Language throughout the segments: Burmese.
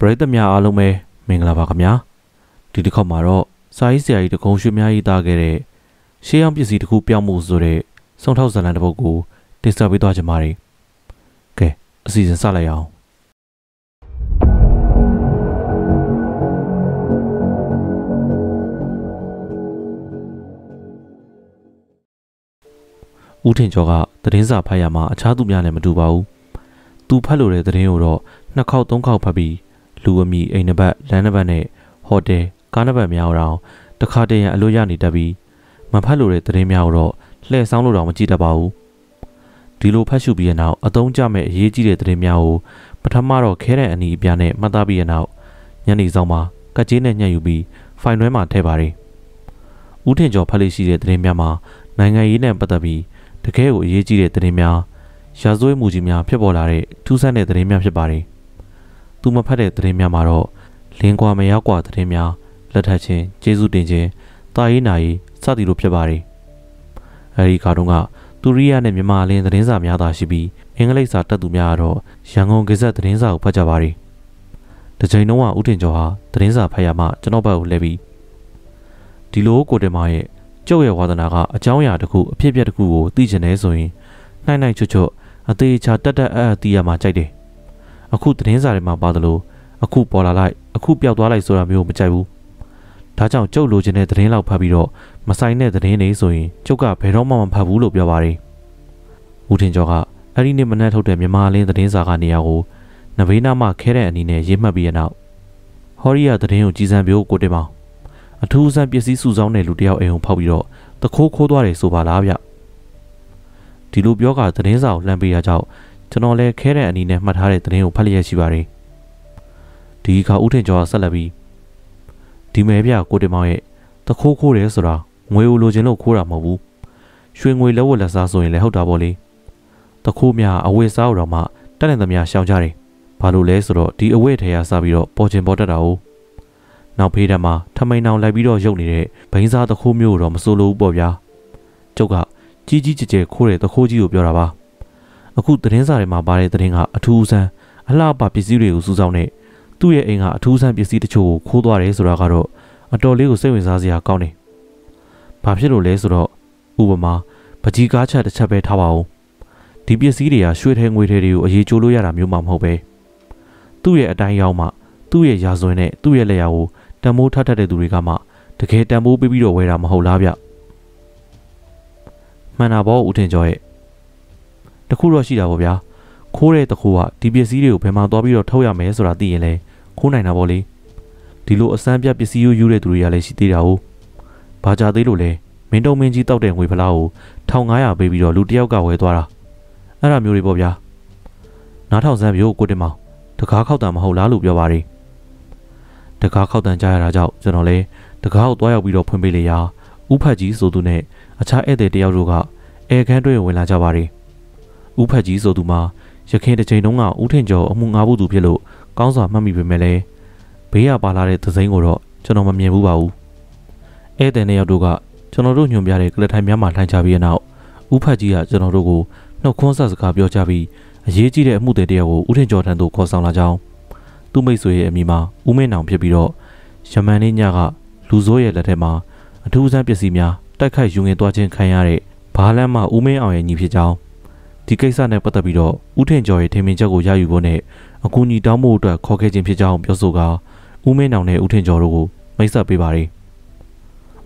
ပရိသတ်များအားလုံးပဲမင်္ဂလာပါခင်ဗျာဒီတစ်ခေါက်မှာတော့စာရေးဆရာကြီးတကုံရွှေများရေးသားခဲ့တဲ့ရှေးအောင်ပစ္စည်းတစ်ခုပြောင်းမှုဆိုတဲ့စုံထောက်ဇာတ်လမ်းတစ်ပုဒ်ကိုတင်ဆက်ပေးသွားကြပါမယ်ကဲအစီအစဉ်စလိုက်အောင်ဦးထင်ကျော်ကသတင်းစာဖတ်ရမှာအခြားသူများနဲ့မတူပါဘူး။သူဖတ်လို့တဲ့သတင်းကိုတော့နှစ်ခေါက်သုံးခေါက်ဖတ်ပြီး လူအမိအိမ်နဘတ်လမ်းနဘတ်နဲ့ဟိုတယ်ကားနဘတ်များအောင်တခါတည်းရန်အလို့ရနေတတ်ပြီးမဖတ်လို့တဲ့သတင်းများကိုတော့လှည့်ဆောင်လို့တော့မကြည့်တတ်ပါဘူး။ဒီလိုဖတ်ရှုပြီးတဲ့နောက်အသုံးကျမဲ့အရေးကြီးတဲ့သတင်းများကိုပထမတော့ခဲတဲ့အနီးအပြားနဲ့မှတ်သားပြီးတဲ့နောက်ညနေဆောင်မှာကတ်ကြီးနဲ့ညှက်ယူပြီးဖိုင်တွဲမှာထည့်ပါတယ်။ဦးထင်ကျော်ဖတ်လို့ရှိတဲ့သတင်းများမှာနိုင်ငံရေးနဲ့ပတ်သက်ပြီးတကယ်ကိုအရေးကြီးတဲ့သတင်းများရာဇဝတ်မှုကြီးများဖြစ်ပေါ်လာတဲ့ထူးဆန်းတဲ့သတင်းများဖြစ်ပါတယ်။ သူမဖတ်တဲ့သတင်းများမှာတော့လင်းကွာမရောက်ကွာသတင်းများလက်ထပ်ခြင်းကျေးဇူးတင်ခြင်းတာရေးနာရေးစသည်လိုဖြစ်ပါတယ်။အဲဒီကားတုန်းကသူရိယနဲ့မြန်မာလင်းသတင်းစာများသာရှိပြီးအင်္ဂလိပ်စာတတ်သူများကတော့ရန်ကုန်ဂဇက်သတင်းစာကိုဖတ်ကြပါတယ်။ဒီချိန်တုန်းကဦးတင်ကျော်ဟာသတင်းစာဖတ်ရမှကျွန်တော်ဘက်ကိုလှည့်ပြီးဒီလိုကိုတင်မရဲ့ကျုပ်ရဲ့ဝါသနာကအကြောင်းအရာတစ်ခုအဖြစ်အပျက်တစ်ခုကိုသိချင်တယ်ဆိုရင်နိုင်နိုင်ချွတ်ချွတ်အသေးချာတက်တက်အပ်အပ်သိရမှကြိုက်တယ်။ အခုသတင်းစာတွေမှာပါတယ်လို့အခုပေါ်လာလိုက်အခုပျောက်သွားလိုက်ဆိုတာမျိုးမကြိုက်ဘူး။ဒါကြောင့်ကျုပ်လိုချင်တဲ့သတင်းလောက်ဖတ်ပြီးတော့မဆိုင်တဲ့သတင်းတွေဆိုရင်ကျုပ်ကဘယ်တော့မှမဖတ်ဘူးလို့ပြောပါတယ်။ဦးထင်ကျော်ကအဲ့ဒီနေ့မနက်ထုတ်တဲ့မြန်မာလင်းသတင်းစာကနေရာကိုနဘေးနာမှခဲတဲ့အနီးနဲ့ရေးမှတ်ပြီးရနောက်ဟော်ရီယာသတင်းကိုကြည်စံပြိုးကိုတင်မောင်အထူးဆန်းပစ္စည်းစုဆောင်းတဲ့လူတယောက်အိမ်ကိုဖောက်ပြီးတော့တခိုးခိုးသွားတယ်ဆိုပါလားဗျဒီလိုပြောကသတင်းစာကိုလှမ်းပေးရကြောင်း ကျွန်တော်လည်းခဲတဲ့အနီးနဲ့မှတ်ထားတဲ့သတင်းကိုဖတ်လျက်ရှိပါတယ်ဒီခါဦးထင်ကျော်ဆက်လက်ပြီးဒီမဲပြကိုတင်မောင်ရဲ့တခိုးခိုးတယ်ဆိုတာငွေဦးလိုချင်လို့ခိုးတာမဟုတ်ဘူးရွှေငွေလက်ဝတ်လက်စားဆိုရင်လည်းဟုတ်တာပေါ့လေတခိုးများအဝတ်စားတော့မှတက်တဲ့သမျှရှောင်ကြတယ်ဘာလို့လဲဆိုတော့ဒီအဝတ်ထဲရစပြီးတော့ပေါ်ချင်ပေါ်တတ်တာ哦နောက်ဖေးတမ်းမှာထမိန်အောင်လိုက်ပြီးတော့ရုပ်နေတဲ့ဘိန်းစားတခိုးမျိုးတော့မစိုးလို့ဘူးပေါ့ဗျာကျုပ်ကကြီးကြီးကျယ်ကျယ်ခိုးတဲ့တခိုးကြီးကိုပြောတာပါ အခုသတင်းစာတွေမှာပါတဲ့သတင်းကအထူးဆန်းအလှပပစ္စည်းတွေကိုစူးစောင်းတဲ့သူ့ရဲ့အိမ်ကအထူးဆန်းပစ္စည်းတချို့ကိုခိုးသွားတယ်ဆိုတာကတော့အတော်လေးကိုစိတ်ဝင်စားစရာကောင်းတယ်ဘာဖြစ်လို့လဲဆိုတော့ဥပမာပကြီးကားချက်တစ်ချက်ပဲထားပါဦးဒီပစ္စည်းတွေကရွှေထဲငွေထဲတွေကိုအရေးကြိုးလို့ရတာမျိုးမှမဟုတ်ပဲသူ့ရဲ့အတိုင်းရောက်မှသူ့ရဲ့ရာဇဝင်နဲ့သူ့ရဲ့လက်ရာကိုတံမိုးထထတဲ့သူတွေကမှတကယ်တံမိုးပေးပြီးတော့ဝယ်တာမဟုတ်လားဗျမှန်တာပေါ့ဦးထင်ကျော်ရဲ့ တခုတော့ရှိတာပေါ့ဗျာခိုးတဲ့တခုကဒီပစ္စည်းတွေကိုဘယ်မှာသွားပြီးတော့ထုတ်ရမယ်ဆိုတာသိရင်လဲခိုးနိုင်တာပေါ့လေဒီလိုအစမ်းပြပစ္စည်းယူတဲ့သူတွေကလည်းရှိသေးတာ哦ဘာကြသေးလို့လဲမင်းတုံမင်းကြီးတောက်တဲ့ငွေဖလားကို1500ပေးပြီးတော့လူတယောက်ကဝယ်သွားတာအဲ့ဒါမျိုးတွေပေါ့ဗျာနားထောင်စမ်းပြို့ကိုတင်မောင်တကားခောက်တာမဟုတ်လားလို့ပြောပါရီတကားခောက်တန်ကြရတာကြောင့်ကျွန်တော်လည်းတကားကိုတွားရောက်ပြီးတော့ဖွင့်ပေးလေရာဥဖတ်ကြီးဆိုသူနဲ့အခြားဧည့်သည်တယောက်တို့ကအဲခန်းတွဲဝင်လာကြပါရီ ဥဖတ်ကြီးဆိုသူမှာရခင်တစ်ချိန်တုန်းကဦးထင်ကျော်အမှုငါးဘူးသူဖြစ်လို့ကောင်းစွာမှတ်မိပေမဲ့လည်းဘေးကပါလာတဲ့သစိမ်းကိုတော့ကျွန်တော်မမြင်ဘူးပါဘူးဧည့်သည်နှစ်ယောက်တို့ကကျွန်တော်တို့ညွှန်ပြတဲ့ကလထိုင်များမှာထိုင်ချပြီးတဲ့နောက်ဥဖတ်ကြီးကကျွန်တော်တို့ကိုနှုတ်ခွန်းဆက်စကားပြောကြပြီးအရေးကြီးတဲ့အမှုတွေတယောက်ကိုဦးထင်ကျော်ထံသို့ခေါ်ဆောင်လာကြောင်းသူ့မိတ်ဆွေရဲ့အမိမှာဦးမင်းအောင်ဖြစ်ပြီးတော့ယမန်နေ့ညကလူစိုးရဲ့လက်ထက်မှာအထူးဆန်းပစ္စည်းများတိုက်ခိုက်ယူငင်သွားခြင်းခံရတဲ့ဘာလန်းမှဦးမင်းအောင်ရဲ့ညီဖြစ်ကြောင်း ဒီကိစ္စနဲ့ပတ်သက်ပြီးတော့ဦးထင်ကျော်ရဲ့ထင်မြင်ချက်ကိုရယူဖို့နဲ့အကူအညီတောင်းဖို့အတွက်ခေါ်ခဲ့ခြင်းဖြစ်ကြောင်းပြောဆိုကာဦးမင်းအောင်နဲ့ဦးထင်ကျော်တို့ကိုမိတ်ဆက်ပေးပါတယ်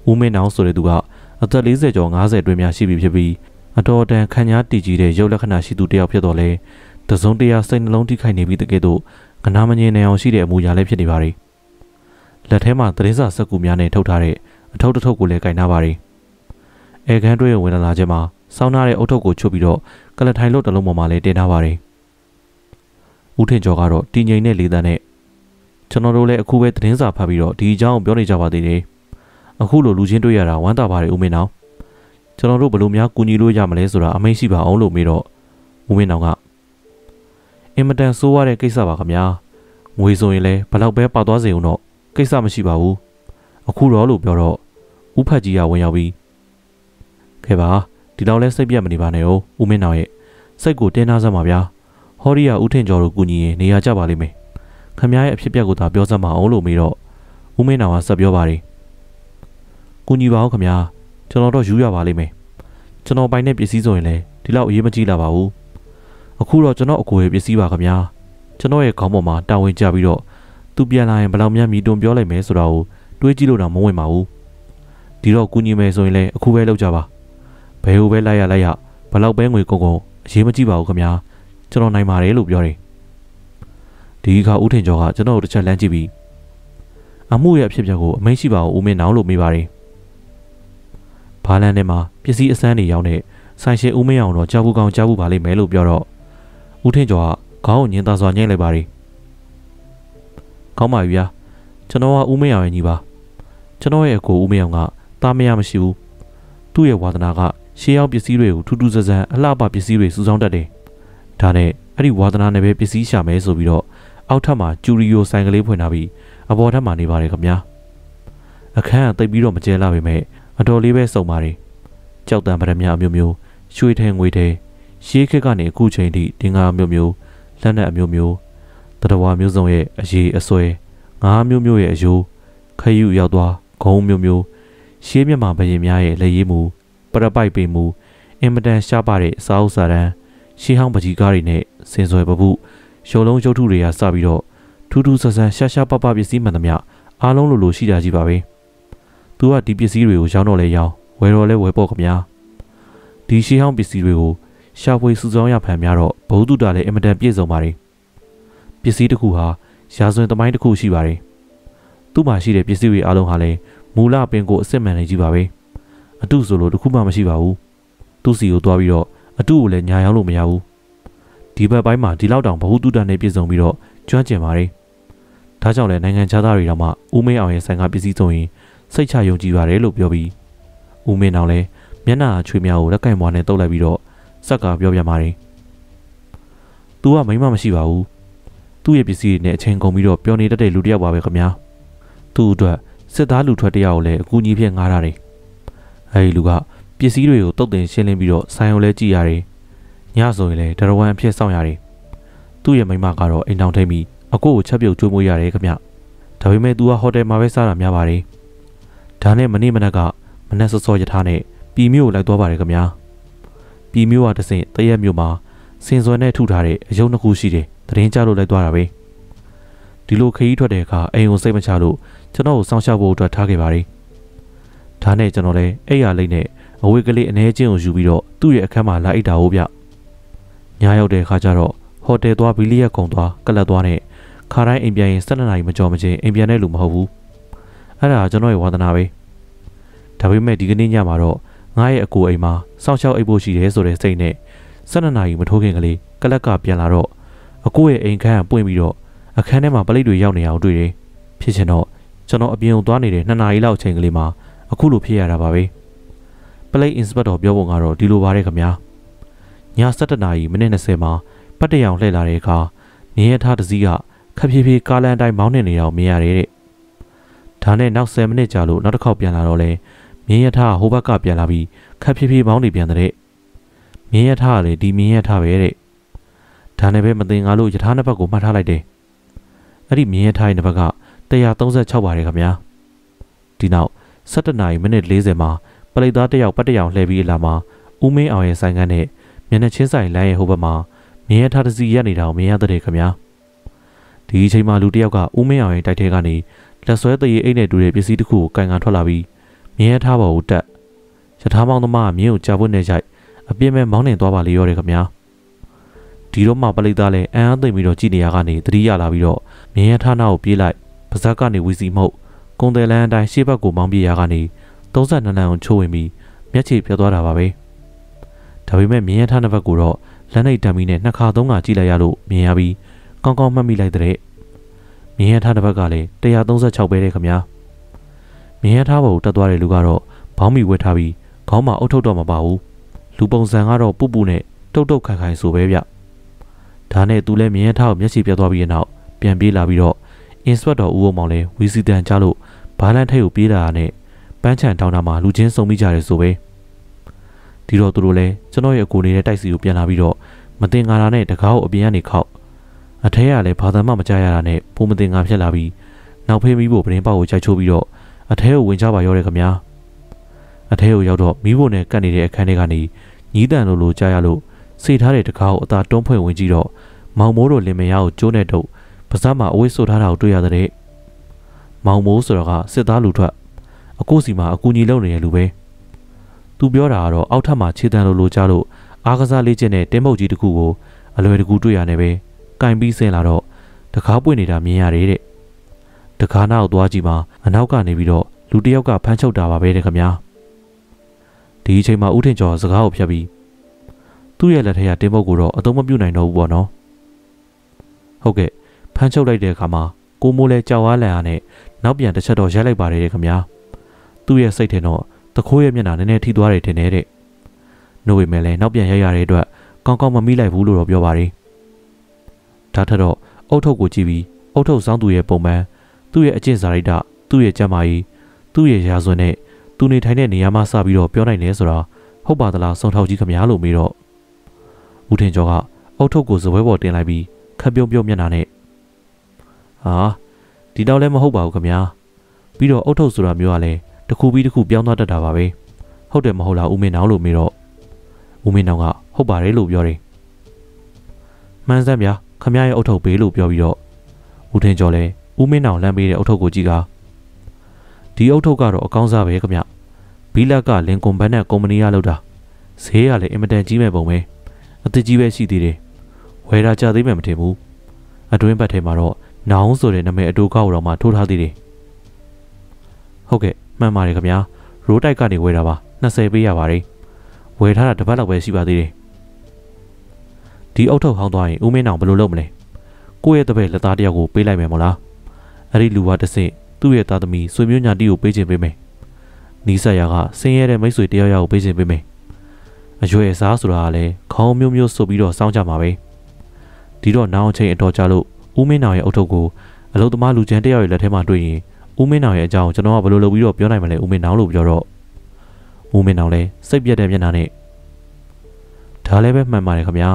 ဦးမင်းအောင်ဆိုတဲ့သူကအသက်40ကျော်50အတွင်းများရှိပြီဖြစ်ပြီးအတော်တန်ခံညာတည်ကြည်တဲ့ရုပ်လက္ခဏာရှိသူတစ်ယောက်ဖြစ်တော်လဲတစုံတရာစိတ်နှလုံးထိခိုက်နေပြီးတကယ်တော့ကနာမငြင်းနေအောင်ရှိတဲ့အမူအရာလည်းဖြစ်နေပါ रे လက်ထဲမှာသတင်းစာစက်ကူများနဲ့ထုတ်ထားတဲ့အထုပ်တစ်ထုပ်ကိုလည်းကင်ထားပါ रे အဲခန်းတွဲဝင်လာခြင်းမှာစောင်းထားတဲ့အုတ်ထုပ်ကိုချုပ်ပြီးတော့ ကလထိုင်လို့တလုံးပေါ်မှာလည်းတင်ထားပါ रे ဦးထင်ကျော်ကတော့တည်ငြိမ်တဲ့လေတန်းနဲ့ကျွန်တော်တို့လည်းအခုပဲသတင်းစာဖတ်ပြီးတော့ဒီအကြောင်းကိုပြောနေကြပါသေးတယ်အခုလိုလူချင်းတွေ့ရတာဝမ်းသာပါတယ်ဦးမင်းအောင်ကျွန်တော်တို့ဘယ်လိုများကူညီလို့ရမလဲဆိုတာအမိန့်ရှိပါအောင်လို့မေးတော့ဦးမင်းအောင်ကအင်မတန်ဆိုးရတဲ့ကိစ္စပါခင်ဗျာငွေဆိုရင်လည်းဘလောက်ပဲပါသွားစေဦးတော့ကိစ္စမရှိပါဘူးအခုတော့လို့ပြောတော့ဦးဖတ်ကြီးကဝင်ရောက်ပြီးခဲ့ပါ ဒီလောက်လဲစိတ်ပြတ်မနေပါနဲ့ဦးဦးမင်းအောင်ရဲ့စိတ်ကိုတင်းထားစမ်းပါဗျာဟော်ရီယာဦးထင်ကျော်တို့ကူညီရင်နေရာကျပါလိမ့်မယ်ခခမရဲ့အဖြစ်ပြက်ကိုသာပြောစမ်းမအောင်လို့မေးတော့ဦးမင်းတော်ကဆက်ပြောပါတယ်ကုညီပါဦးခမကျွန်တော်တော့ယူရပါလိမ့်မယ်ကျွန်တော်ပိုင်တဲ့ပစ္စည်းဆိုရင်လည်းဒီလောက်အရေးမကြီးလာပါဘူးအခုတော့ကျွန်တော်အကိုရဲ့ပစ္စည်းပါခမကျွန်တော်ရဲ့ခေါင်းပေါ်မှာတာဝန်ကျပြီးတော့သူပြန်လာရင်ဘယ်လောက်များမြည်တွန်းပြောလိုက်မယ်ဆိုတာကိုတွေးကြည့်လို့တော့မဝင်ပါဘူးဒီတော့ကုညီမယ်ဆိုရင်လည်းအခုပဲလောက်ကြပါ ဘယ်ဟိုပဲလိုက်ရလိုက်ရဘယ်လောက်ပဲငွေကုန်ကုန်အရေးမကြီးပါဘူးခမကျွန်တော်နိုင်ပါတယ်လို့ပြောတယ်ဒီခါဦးထင်ကျော်ကကျွန်တော်တို့တစ်ချက်လမ်းကြည့်ပြီးအမှုရဲ့အဖြစ်အပျက်ကိုအမိန့်ရှိပါအောင်ဦးမင်းနောင်လို့မေးပါတယ်ဘာလန်ထဲမှာပစ္စည်းအစမ်းတွေရောက်တဲ့ဆိုင်ရှင်ဦးမင်းအောင်တော့ကြောက်ဘူးကောင်းကြောက်ဘူးပါလိမ့်မယ်လို့ပြောတော့ဦးထင်ကျော်ကခေါင်းကိုညင်သာစွာညှိလိုက်ပါတယ်ကောင်းပါပြီဗျာကျွန်တော်ကဦးမင်းအောင်ရဲ့ညီပါကျွန်တော်ရဲ့အကိုဦးမင်းအောင်ကတာမရမရှိဘူးသူ့ရဲ့ဝါသနာက ရှေးရောက်ပစ္စည်းတွေကိုထူးထူးဆန်းဆန်းအလှပပစ္စည်းတွေစုဆောင်းတတ်တယ်ဒါနဲ့အဲ့ဒီဝါသနာနဲ့ပဲပစ္စည်းရှာမယ်ဆိုပြီးတော့အောက်ထပ်မှာကျူရီယိုဆိုင်ကလေးဖွင့်ထားပြီးအပေါ်ထပ်မှာနေပါတယ်ခင်ဗျာအခန်းကတိတ်ပြီးတော့မကျဲလာပေမဲ့အတော်လေးပဲစုံပါတယ်ကြောက်တံပရမအမျိုးမျိုးရွှေထဲငွေထဲရှေးခက်ကနေအခုချိန်ထိတင်္ဂါမျိုးမျိုးလက်နက်အမျိုးမျိုးတတဝါမျိုးစုံရဲ့အရေးအစွဲငါးမျိုးမျိုးရဲ့အယိုးခရုရောက်သွားဂုံမျိုးမျိုးရှေးမြတ်မှာဘရင်များရဲ့လက်ရည်မှု ပရပိုက်ပေမှုအင်မတန်ရှားပါတဲ့အစာအုပ်စာတန်းရှေးဟောင်းပကြီးကားတွေနဲ့စင်စွယ်ပပုရှုံလုံးရုပ်ထုတွေကစပြီးတော့ထူးထူးဆန်းဆန်းရှားရှားပပပစ္စည်းမှန်သမျှအားလုံးလိုလိုရှိတာကြီးပါပဲ။ "तू ကဒီပစ္စည်းတွေကိုရောင်းတော့လဲရောင်းဝယ်တော့လဲဝယ်ပေါ့ခင်ဗျာ။ဒီရှေးဟောင်းပစ္စည်းတွေကိုရှာဖွေစုဆောင်းရဖန်များတော့ဘုဟုတုတာလည်းအင်မတန်ပြည့်စုံပါတယ်။ပစ္စည်းတစ်ခုဟာရာဇဝင်သမိုင်းတစ်ခုရှိပါတယ်။သူ့မှာရှိတဲ့ပစ္စည်းတွေအားလုံးဟာလည်းမူလပင်ကိုအစစ်မှန်နေကြီးပါပဲ။ အတုဆိုလို့တစ်ခုမှမရှိပါဘူး။သူ့စီကိုသွားပြီးတော့အတုကိုလည်းညာရောက်လို့မရဘူးဒီဘက်ပိုင်းမှာဒီလောက်တောင်ဘ ഹു တုတနဲ့ပြည့်စုံပြီးတော့ကျွမ်းကျင်ပါတယ်ဒါကြောင့်လည်းနိုင်ငံခြားသားတွေတော့မှဦးမင်းအောင်ရဲ့ဆိုင်ကပစ္စည်းဆိုရင်စိတ်ချယုံကြည်ပါတယ်လို့ပြောပြီးဦးမင်းအောင်လည်းမျက်နှာချွေးများကိုလက်ကင်မွားနဲ့တုပ်လိုက်ပြီးတော့စက်ကပြောပြပါတယ်။ "तू ကမိမမရှိပါဘူး။သူ့ရဲ့ပစ္စည်းတွေနဲ့အချိန်ကုန်ပြီးတော့ပျော်နေတတ်တဲ့လူတစ်ယောက်ပါပဲခင်ဗျာ။သူ့အတွက်စစ်သားလူထွက်တစ်ယောက်ကိုလည်းအကူအညီဖြစ်ငားထားတယ်။ အဲဒီလူကပစ္စည်းတွေကိုတုတ်တင်ရှင်းလင်းပြီးတော့ဆိုင်ကိုလည်းကြည့်ရတယ်။ညဆိုရင်လည်းဒရဝမ်အဖြစ်စောင့်ရတယ်။သူ့ရဲ့မိမကတော့အိမ်တောင်ထိပ်ပြီးအကိုကိုချက်ပြုတ်ကျွေးမွေးရတယ်ခင်ဗျ။ဒါပေမဲ့ तू ကဟိုတယ်မှာပဲစားတာများပါတယ်။ဒါနဲ့မနေ့မနက်ကမနက်စောစောရထားနဲ့ပြည်မျိုးကိုလိုက်သွားပါတယ်ခင်ဗျာ။ပြည်မျိုးကတဆင့်တရက်မျိုးမှာစင်စွယ်နဲ့ထုထားတဲ့အယုံနှစ်ခုရှိတယ်။တရင်ကြလို့လိုက်သွားတာပဲ။ဒီလိုခရီးထွက်တဲ့အခါအိမ်ကိုစိတ်မချလို့ကျွန်တော်ကိုစောင့်ရှောက်ဖို့အတွက်ထားခဲ့ပါတယ်။ ဒါနဲ့ကျွန်တော်လည်းအဲ့ရလိမ့်နဲ့အဝေးကလေးအ ਨੇ ချင်းကိုယူပြီးတော့သူ့ရဲ့အခန်းမှာလာအိတ်တာဟုတ်ဗျညရောက်တဲ့အခါကျတော့ဟိုတယ်သွားဘီလီရက်ကုံသွားကလပ်သွားနဲ့ခါတိုင်းအိမ်ပြန်ရင်7နာရီမကျော်မချင်းအိမ်ပြန်တဲ့လူမဟုတ်ဘူးအဲ့ဒါကျွန်တော်ရဲ့ဝါသနာပဲဒါပေမဲ့ဒီကနေ့ညမှာတော့ငါရဲ့အကိုအိမ်မှာစောင့်ရှောက်အိပ်ဖို့ရှိတယ်ဆိုတဲ့စိတ်နဲ့7နာရီမထိုးခင်ကလေးကလပ်ကပြန်လာတော့အကိုရဲ့အိမ်ခန်းကပွင့်ပြီးတော့အခန်းထဲမှာပလိတ်တွေရောက်နေအောင်တွေ့တယ်ဖြစ်ချင်တော့ကျွန်တော်အပြင်ကိုသွားနေတဲ့2နာရီလောက်အချိန်ကလေးမှာ အခုလိုဖြစ်ရတာပါပဲ။ပလိတ်အင်စပက်တော်ပြောပုံကတော့ဒီလိုပါတယ်ခင်ဗျာည7:00နာရီမိနစ်20မှာပတ်တရောင်လှည့်လာတဲ့အခါမြင်းရထားတစ်စီးကခပ်ဖြည်းဖြည်းကားလန်တိုင်းမောင်းနေနေတာကိုမြင်ရတယ်တဲ့ဒါနဲ့နောက်10မိနစ်ကြာလို့နောက်တစ်ခေါက်ပြန်လာတော့လဲမြင်းရထားဟိုဘက်ကပြန်လာပြီးခပ်ဖြည်းဖြည်းမောင်းနေပြန်တဲ့မြင်းရထားကလည်းဒီမြင်းရထားပဲတဲ့ဒါနဲ့ပဲမသိငါလို့ရထားနှစ်ဘက်ကိုမှတ်ထားလိုက်တယ်အဲ့ဒီမြင်းရထားရဲ့နှစ်ဘက်က136ပါတယ်ခင်ဗျာဒီနောက် 17နာရီမိနစ်40မှာပလိတ်သားတစ်ယောက်ပတ်တစ်ယောက်လှည့်ပြီးလာမှာဦးမင်းအောင်ရဲ့ဆိုင်ကန်းနဲ့မျက်နှာချင်းဆိုင်လမ်းရဲ့ဟိုဘက်မှာမြင်းရထားတစ်စီးရက်နေတာကိုမြင်ရတဲ့ခင်ဗျာဒီအချိန်မှာလူတစ်ယောက်ကဦးမင်းအောင်ရဲ့တိုက်ထဲကနေလက်ဆွဲတရေအိတ်နဲ့တူတဲ့ပစ္စည်းတစ်ခုကိုကန်ကန်ထွက်လာပြီးမြင်းရထားပေါ်ကိုတက်ရထားမောင်းသမားကမြင်းကိုကြာပွင့်နေကြိုက်အပြင်းမဲ့မောင်းနေသွားပါလေရောတယ်ခင်ဗျာဒီတော့မှပလိတ်သားလည်းအံ့အားသိမ့်ပြီးတော့ကြည်နေရကနေတတိယလာပြီးတော့မြင်းရထားနာကိုပြေးလိုက်ပါဇက်ကနေဝီစီမှုတ် ကုံတယ်လန်းအတိုင်းရှေ့ဘက်ကိုမောင်းပြေးရကနေ32လမ်းကိုချိုးဝင်ပြီးမျက်ခြေပြတ်သွားတာပါပဲဒါပေမဲ့မြင်းရထားနှစ်ဘက်ကိုတော့လက်နှိပ်တံမီနဲ့နှစ်ခါသုံးခါကြည့်လိုက်ရလို့မြင်ရပြီးကောင်းကောင်းမှတ်မိလိုက်တဲ့မြင်းရထားတစ်ဘက်ကလည်း136ပဲတဲ့ခင်ဗျာမြင်းရထားပေါ်တက်သွားတဲ့လူကတော့ဘောင်းမီဝဲထားပြီးခေါင်းမှာအုတ်ထုတ်တော့မပါဘူးလူပုံစံကတော့ပူပူနဲ့တုတ်တုတ်ခိုင်ခိုင်ဆိုပဲဗျဒါနဲ့သူလည်းမြင်းရထားကိုမျက်စိပြတ်သွားပြီးတဲ့နောက်ပြန်ပြေးလာပြီးတော့အင်စပက်တော်ဦးအောင်မောင်လည်းဝီစီတန်ချလို့ ဘာလန်ထိတ်ကိုပြေးလာတာနဲ့ပန်းချန်တောင်းတာမှာလူချင်းစုံမိကြတယ်ဆိုပဲဒီတော့သူတို့လည်းကျွန်တော်ရဲ့အကိုနေတဲ့တိုက်စီကိုပြန်လာပြီးတော့မတင်ငါတာနဲ့တကားကိုအပြင်ကနေခောက်အထဲကလည်းဘာသာမှမကြားရတာနဲ့ပုံမတင်ငါဖြစ်လာပြီးနောက်ဖေးမိဖို့ပရင်ပေါက်ကိုကြိုက်ချိုးပြီးတော့အထဲကိုဝင်ကြပါရောတယ်ခင်ဗျာအထဲကိုရောက်တော့မိဖို့နဲ့ကတ်နေတဲ့အခန်းထဲကနေညီးတန်လိုလိုကြားရလို့စေထားတဲ့တကားကိုအသာတွန်းဖွင့်ဝင်ကြည့်တော့မောင်မိုးတို့လင်မယားကိုကျိုးနဲ့တုပ်ပါးစပ်မှာအဝိဆို့ထားတာကိုတွေ့ရတဲ့ မောင်မိုးဆိုတော့ကစစ်သားလူထွက်အကိုစီမှာအကူကြီးလုံနေတဲ့လူပဲသူပြောတာကတော့အောက်ထပ်မှာခြေတံလိုလိုကြားလို့အားကစားလေးကျင့်တဲ့တင်းမုတ်ကြီးတစ်ခုကိုအလွယ်တကူတွေ့ရနေပဲကင်ပြီးဆင်းလာတော့တကားပွင့်နေတာမြင်ရတယ်တဲ့တကားနောက်သွားကြည့်မှာအနောက်ကနေပြီးတော့လူတစ်ယောက်ကဖမ်းချုပ်တာပါပဲတဲ့ခင်ဗျာဒီအချိန်မှာဦးထင်ကျော်စကားကိုဖြတ်ပြီးသူ့ရဲ့လက်ထက်ကတင်းမုတ်ကိုတော့အသုံးမပြုနိုင်တော့ဘူးပေါ့နော်ဟုတ်ကဲ့ဖမ်းချုပ်လိုက်တဲ့အခါမှာ ကိုမိုးလဲကြောက်အားလန့်အားနဲ့နောက်ပြန်တစ်ချက်တော့ရိုက်လိုက်ပါတယ်ခင်ဗျာသူ့ရဲ့စိတ်ထဲတော့တခိုးရဲ့မျက်နှာနည်းနည်းထိသွားတယ်ထင်တယ်တဲ့နို့ဝေမဲ့လဲနောက်ပြန်ရိုက်ရတဲ့အတွက်ကောင်းကောင်းမမိလိုက်ဘူးလို့တော့ပြောပါတယ်ဒါထက်တော့အုတ်ထုတ်ကိုကြည့်ပြီးအုတ်ထုတ်စောင်းသူရဲ့ပုံမှန်သူ့ရဲ့အကျင့်စာရိတ္တသူ့ရဲ့ကြမ်းမာရေးသူ့ရဲ့ရာဇဝင်နဲ့သူနေထိုင်တဲ့နေရာမှာစပြီးတော့ပြောနိုင်တယ်ဆိုတာဟုတ်ပါသလားစုံထောက်ကြီးခမများလို့မေးတော့ဦးထင်ကျော်ကအုတ်ထုတ်ကိုဇပွဲပေါ်တင်လိုက်ပြီးခပ်ပြုံးပြုံးမျက်နှာနဲ့ ဟာဒီတော့လည်းမဟုတ်ပါဘူးခမများပြီးတော့အုတ်ထုတ်ဆိုတာမျိုးကလည်းတစ်ခုပြီးတစ်ခုပြောင်းသွားတတ်တာပါပဲဟုတ်တယ်မဟုတ်လားဦးမင်းနောင်လို့မေးတော့ဦးမင်းနောင်ကဟုတ်ပါတယ်လို့ပြောတယ်မှန်စမ်းဗျာခမရဲ့အုတ်ထုတ်ပေးလို့ပြောပြီးတော့ဦးထင်ကျော်လည်းဦးမင်းနောင်လမ်းပေးတဲ့အုတ်ထုတ်ကိုကြည့်ကဒီအုတ်ထုတ်ကတော့အကောင်းစားပဲခမဘီလက်ကလင်ကွန်ဘတ်နဲ့ကုမ္ပဏီကလုပ်တာဈေးကလည်းအင်မတန်ကြီးမဲ့ပုံပဲအသစ်ကြီးပဲရှိသေးတယ်ဝယ်တာကြသေးမှမထင်ဘူးအတွင်းဘက်ထဲမှာတော့ နောင်ဆိုတဲ့နာမည်အတူကောက်တော့မှထိုးထားသေးတယ်ဟုတ်ကဲ့မှန်ပါတယ်ခင်ဗျာရိုးတိုက်ကနေဝယ်တာပါ20ပေးရပါတယ်ဝယ်ထားတာတစ်ပတ်လောက်ပဲရှိပါသေးတယ်ဒီအုတ်ထုတ်ဟောင်းသွားရင်ဦးမင်းအောင်ဘယ်လိုလုပ်မလဲကိုယ့်ရဲ့တပည့်လက်သားတယောက်ကိုပေးလိုက်မယ်မလားအဲ့ဒီလူကတစ်ဆင့်သူ့ရဲ့သားသမီးဆွေမျိုးညာတီကိုပေးခြင်းပေးမယ်နီးစပ်ရာကဆင်းရဲတဲ့မိတ်ဆွေတယောက်ယောက်ကိုပေးခြင်းပေးမယ်အရွယ်စားဆိုတာကလည်းခေါင်းမျိုးမျိုးစုပ်ပြီးတော့စောင်းကြမှာပဲဒီတော့နောင်အချိန်အတော်ကြာလို့ ဦးမင်းနောင်ရဲ့အုတ်ထုတ်ကိုအလုသမားလူချမ်းတယောက်ရဲ့လက်ထဲမှာတွေ့ရင်ဦးမင်းနောင်ရဲ့အကြောင်းကျွန်တော်ကဘယ်လိုလုပ်ပြီးတော့ပြောနိုင်မလဲဦးမင်းနောင်လို့ပြောတော့ဦးမင်းနောင်လည်းစိတ်ပြတ်တဲ့မျက်နှာနဲ့ဒါလည်းပဲမှန်ပါတယ်ခင်ဗျာ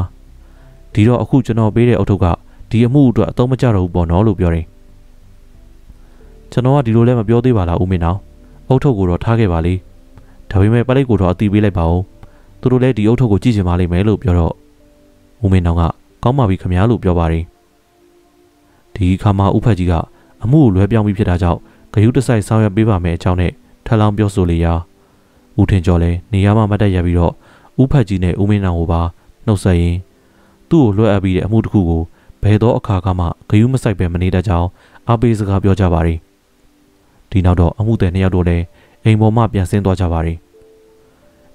ဒီတော့အခုကျွန်တော်ပေးတဲ့အုတ်ထုတ်ကဒီအမှုအတွက်အသုံးမကျတော့ဘူးပေါ့နော်လို့ပြောတယ်ကျွန်တော်ကဒီလိုလည်းမပြောသေးပါလားဦးမင်းနောင်အုတ်ထုတ်ကိုတော့ထားခဲ့ပါလေဒါပေမဲ့ပလိတ်ကိုတော့အတီးပေးလိုက်ပါဦးသူတို့လည်းဒီအုတ်ထုတ်ကိုကြည့်ချင်ပါလိမ့်မယ်လို့ပြောတော့ဦးမင်းနောင်ကကောင်းပါပြီခမများလို့ပြောပါတယ် ဒီခါမှာဥဖက်ကြီးကအမှုကိုလွဲပြောင်းပြီးဖြစ်တာကြောင့်ဂယုတဆိုင်ဆောင်ရွက်ပေးပါမယ်အကြောင်းနဲ့ထပ်လောင်းပြောဆိုလေရာဦးထင်ကျော်လည်းနေရာမှာမတ်တက်ရပြီးတော့ဥဖက်ကြီးနဲ့ဦးမင်းနောင်ကိုပါနှုတ်ဆက်ရင်းသူ့ကိုလွှဲအပ်ပြီးတဲ့အမှုတစ်ခုကိုဘယ်သောအခါကမှဂယုမဆိုင်ပဲမနေတတ်ကြောင်းအားပေးစကားပြောကြပါတယ်ဒီနောက်တော့အမှုတဲ့နှစ်ယောက်တို့လည်းအိမ်ပေါ်မှပြန်ဆင်းသွားကြပါတယ်